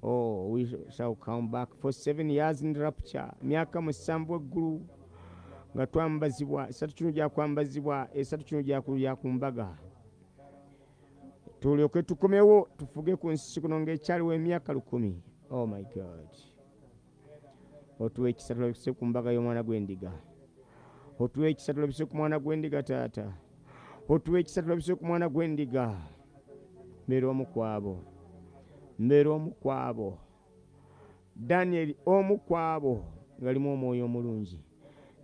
Oh, we shall come back for seven years in rapture. Myaka musanvu eggulu nga twambazibwa esatu kino gyakwambazibwa esatu kino gyaku- gyakumbaga tulyoke tukomewo tufuge ku nsi kuno ng'ekyaliwo emyaka lukumi. Oh my god. Otuwa ekisa tulabise ku mbaga y'omwana gw'endiga. Otuwa ekisa tulabise ku mwana gw'endiga taata. Otuwa ekisa tulabise ku mwana gw'endiga. Mbeera omu ku abo. Mbeera omu ku abo. Danyeri omu ku abo ngalimu omwoyo omulungi.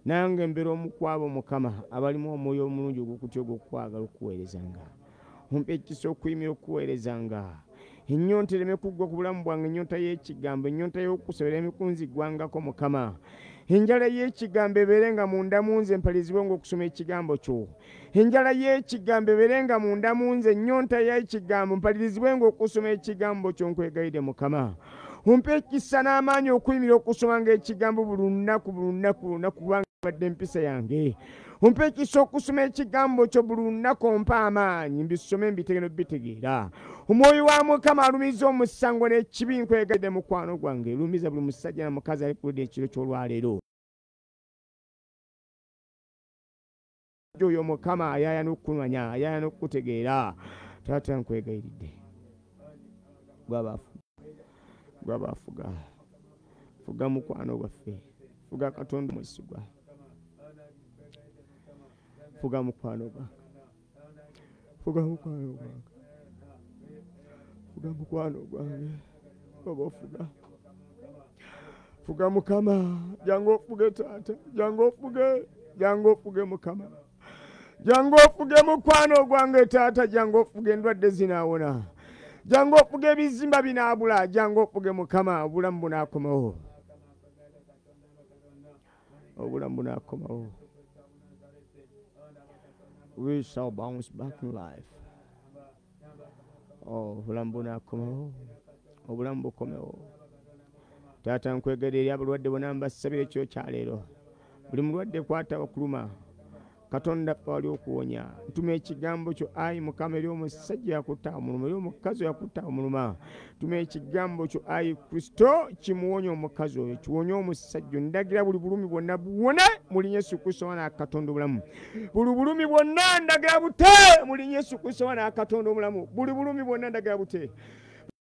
Nange mbeera omu ku abo mukama abalimu omwoyo omulungi ogukutya ogwokukwagala okuweerezanga ompe ekisa okuyimira okuweerezanga. Ennyonta ereme kuggwa ku bulamu bwange ennyonta y'ekigambo ennyonta y'okusabira emikunzigwangako mukama. Enjala y'ekigambo ebeere nga munda mu nze mpalizibwe ng'okusoma ekigambo kyo. Enjala y'ekigambo ebeere nga munda mu nze ennyonta y'ekigambo mpalirizibwe ng'okusoma ekigambo kyo nkwegayire mukama. Ompe ekisa n'amaanyi okuyimira okusoma ng'ekigambo buli lunaku buli lunaku lunaku kubanga badde empisa yange ompe ekisa okusoma ekigambo kyo buli lunaku ompa amaanyi mbisome mbitegere bitegeera omwoyo wa mukama alumiza omusango n'ekibi nkwegadde mukwano gwange. Lumiza buli musajja na mukazi ali kuludde ekiro ky'olwaleero. Oyo mukama ayaaya n'okunwanya ayaaya n'okutegeera taata nkwegayiridde. Gwabaafuga gwabaafuga fuga mukwano gwaffe. Fuga katonda omwesigwa fuga mukwano gwange fuga mukwano gwange fuga mukwano gwange oba ofuga? Fuga mukama. Jangu ofuge taata. Jangu ofuge. Jangu ofuge mukama. Jangu ofuge mukwano gwange taata. Jangu ofuge endwadde zinaawona. Jangu ofuge ebizimba binaabula. Jangu ofuge mukama. Obulamu bunaakomawo. Obulamu bunaakomawo we shall bounce back in life. Oh, obulamu bunaakomawo obulamu bukomewo taata nkwegera eri abalwadde bonna mbasabira ekyo kyaleero buli mulwadde kwata okuluma katonda wali okuwonya. Ntuma ekigambo kyo ayi mukama eri omusajja yakutta omuluma eri omukazi yakutta omuluma tuma ekigambo kyo ayi kristo kimuwonya omukazi oyo kiwonye omusajja ndagira buli bulumi bwonna buwone muli yesu kristo wana katonda obulamu. Buli bulumi bwonna ndagira bute muli yesu kristo wana katonda obulamu. Buli bulumi bwonna ndagira bute.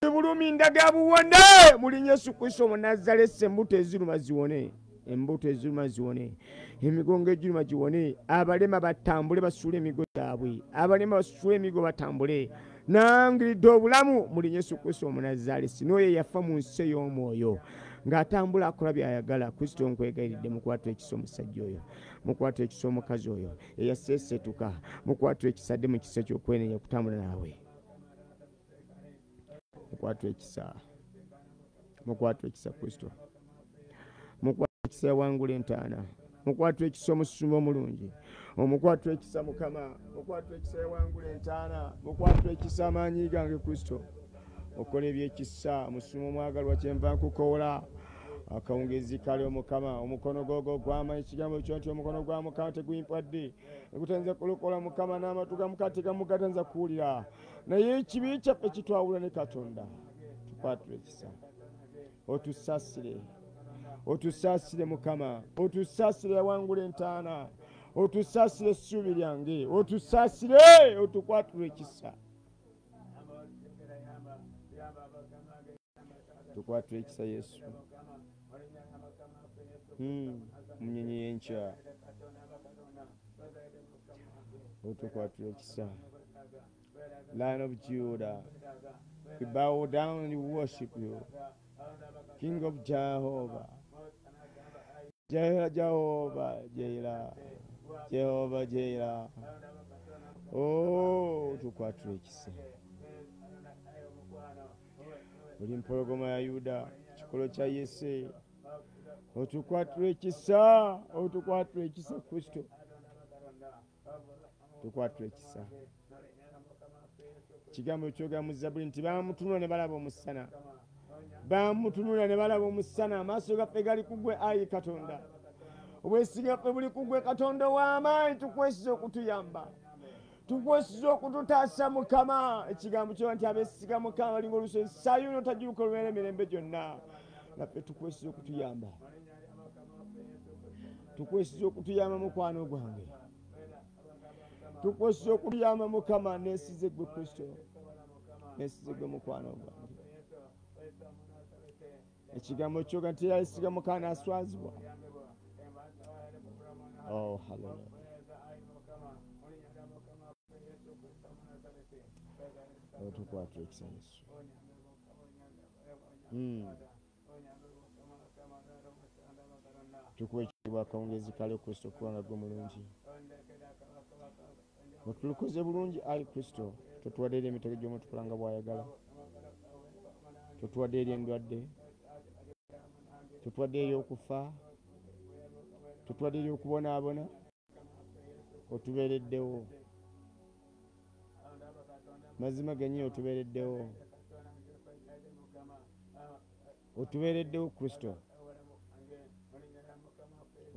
Buli bulumi ndagira buwone muli yesu kristo omunazalesi embuto eziruma ziwone embuto eziruma ziwone emigongo egiruma giwone abalema batambule basuule emigo gyabwe abalema basuule emigo batambule. Nangiridde obulamu muli yesu kristo omunazalesi n'oyo yafa mu nsi ey'omwoyo ng'atambula akola byayagala. Kristo nkwegayiridde mukwata ekisa omusajja oyo mukwata ekisa omukazi oyo eyaseesetuka mukwata ekisadde mu kisa ky'okwenenya okutambula naawe? Mukwata ekisa mukwata ekisa kristo ekisa yawangula entaana. Mukwata ekisa omusumba omulungi. Omukwata ekisa mukama. Mukwata ekisa yawangula entaana. Mukwata ekisa amaanyi gange kristo. Okola ebyekisa musuma omwagalwa kyenva nkukoola. Akawungezi kale omukama. Omukono gogo gwama ekigambo kyo nti omukono gwa mukama teguyimpadde egutanza kulokola mukama n'amatu ga mukama tegamugatanza kuwulira. Naye ekibi kyaffe kitwawula ne katonda. Tukwatula ekisa. Otusaasire otusaasire mukama otusaasire awangula entaana otusaasire essuubi lyange otusaasire otukwatula ekisa tukwatula ekisa yesu munyenye munyenyi y'enkya otukwatula ekisa Lion of Judah. We bow down and worship you. King of Jehovah. Jehovah, Jehovah, Jehovah, Jehovah, Jehovah. Oh, tukwatula ekisa. Buli mpologoma ya yuda kikolo kya yese. Otukwatula ekisa otukwatula ekisa kristo. Tukwatula ekisa. Kigambo kyogera mu zabuli nti bamutunula ne balaba omusana bamutunula ne balaba omusana amaaso gaffe gali kugwe ayi katonda. Obwesige bwaffe buli kugwe katonda w'amaanyi tukwesiza okutuyamba. Tukwesiza okututaasa mukama. Ekigambo kyo nti abeesiga mukama balinga olusozi sayuno tajuuka olubeera emirembe gyonna. Naffe tukwesiza okutuyamba. Tukwesiza okutuyamba mukwano gwange. Tukwesiza okutuyamba mukama nesize gwe kristo. Nesize gwe mukwano gwange ekigambo kyoga nti yayesiga mukama naswazibwa oh haleluya otukwatula ekisa yesu Mm. tukuwa ekitiibwa akawungezi kale kristo kubanga gwe mulungi. Otulukoze bulungi ayi kristo. Totuwadde eri emitego gyomutukolanga bwayagala. Totuwadde eri endwadde totuwadde eri okufa totuwadde eri okubonaabona otubeereddewo. Mazima gennyini otubeereddewo. Otubeereddewo kristo.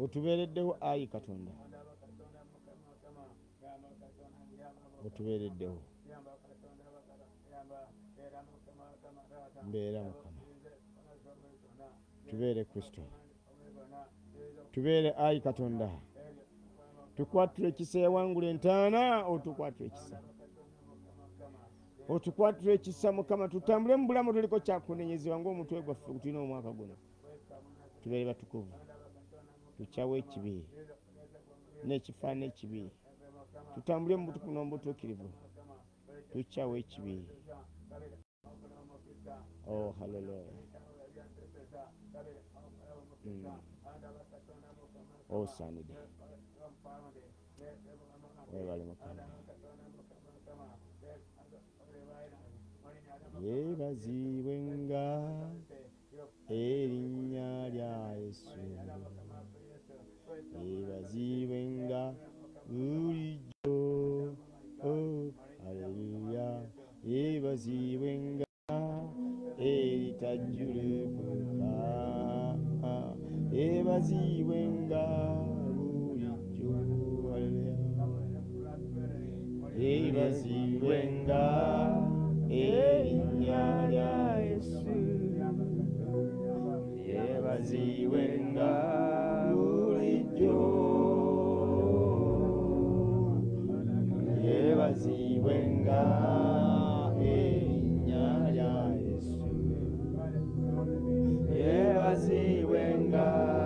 Otubeereddewo ayi katonda. Otubeereddewo. Mbeera mukama tubeere kristo. Tubeere ayi katonda. Tukwatula ekisa yawangula entaana otukwatula ekisa. Otukwatula ekisa mukama tutambule mu bulamu tuliko kyakunenyezebwa ngaomutwe gwaffe gutulina omwaka guno. Tubeere batukuvu. Tukyawo ekibi n'ekifaa n'ekibi tutambule mu butukuvu n'omubutuukirivu tukyawo ekibi. Oh haleluya Mm. osaanidde webale mukama yeebazibwenga erinnya lya yesu yeebazibwenga bulijjo oh, aleluya yeebazibwenga eritajjulukuka yeebazibwenga bulijjo. Aleluya yeebazibwenga erinnya lya yesu. Yeebazibwenga bulijjo. Yeebazibwenga erinnya lya yesu. Yeebazibwenga bulijjo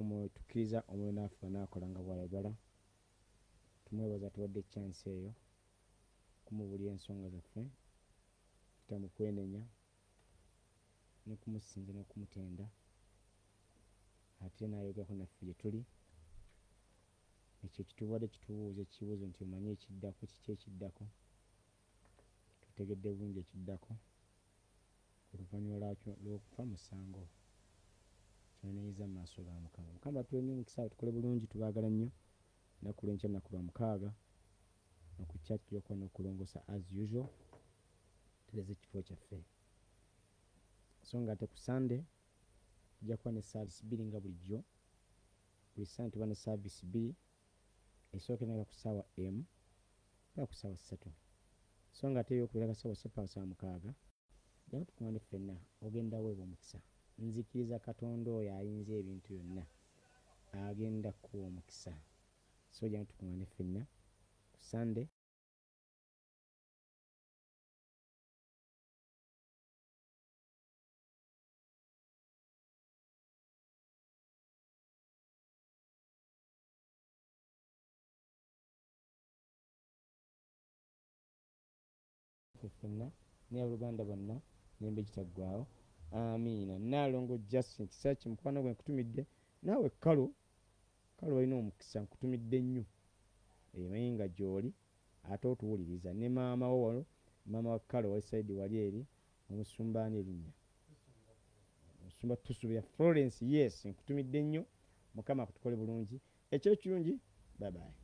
omwoyo tukkiriza omwoyo naffe anaakola nga bw'ayagala. Tumwebaza tuwadde ekyansi eyo kumubulya ensonga zaffe tutamukwenenya nekumusinza n'okumutenda ate n'ayogako naffe gye tuli. Ekyo kituwadde kitubuuza ekibuuzo nti omanyi ekiddako kiki ekiddako? Tutegedde bulungi ekiddako. Oluvannyuma lwakyo lw'okufa musango kyoneyiza mu maaso ga mukama mukama batuwenye omukisa tukole bulungi tubaagala nnyo. Naku lwenkya naku lwa mukaaga okukya tujokuba n'okulongosa as usual tereza ekifo kyaffe. So nga ate ku sande tujja kuba ne saavisi bbiri nga bulijjo. Buli sande tuba ne saavisi bbiri esooka naga ku ssaawa m paka ku ssaawa ssatu. So nga ate eyokubira ka ssaawa ssatu paka ssaawa mukaaga janga tukuŋŋane ffenna ogenda weebwa omukisa nzikiriza katonda oyo ayinza ebintu byonna agenda kuwa omukisa. So janga tukuŋŋane ffenna ku sande ffe ffenna n'abaluganda bonna nembe gitaggwawo amiina naalongo justin kisa ki? Mukwano gwe nkutumidde. Naawe kalo kalo walina omukisa nkutumidde nnyo. Emanyi nga gy'oli ate otuwuliriza. Ne maama wo wano maama wa kalo wali saidi wali eri omusumbaani erinnya. Omusumba tusubira florence yes nkutumidde nnyo. Mukama akutukole bulungi. Ekiro kirungi babayi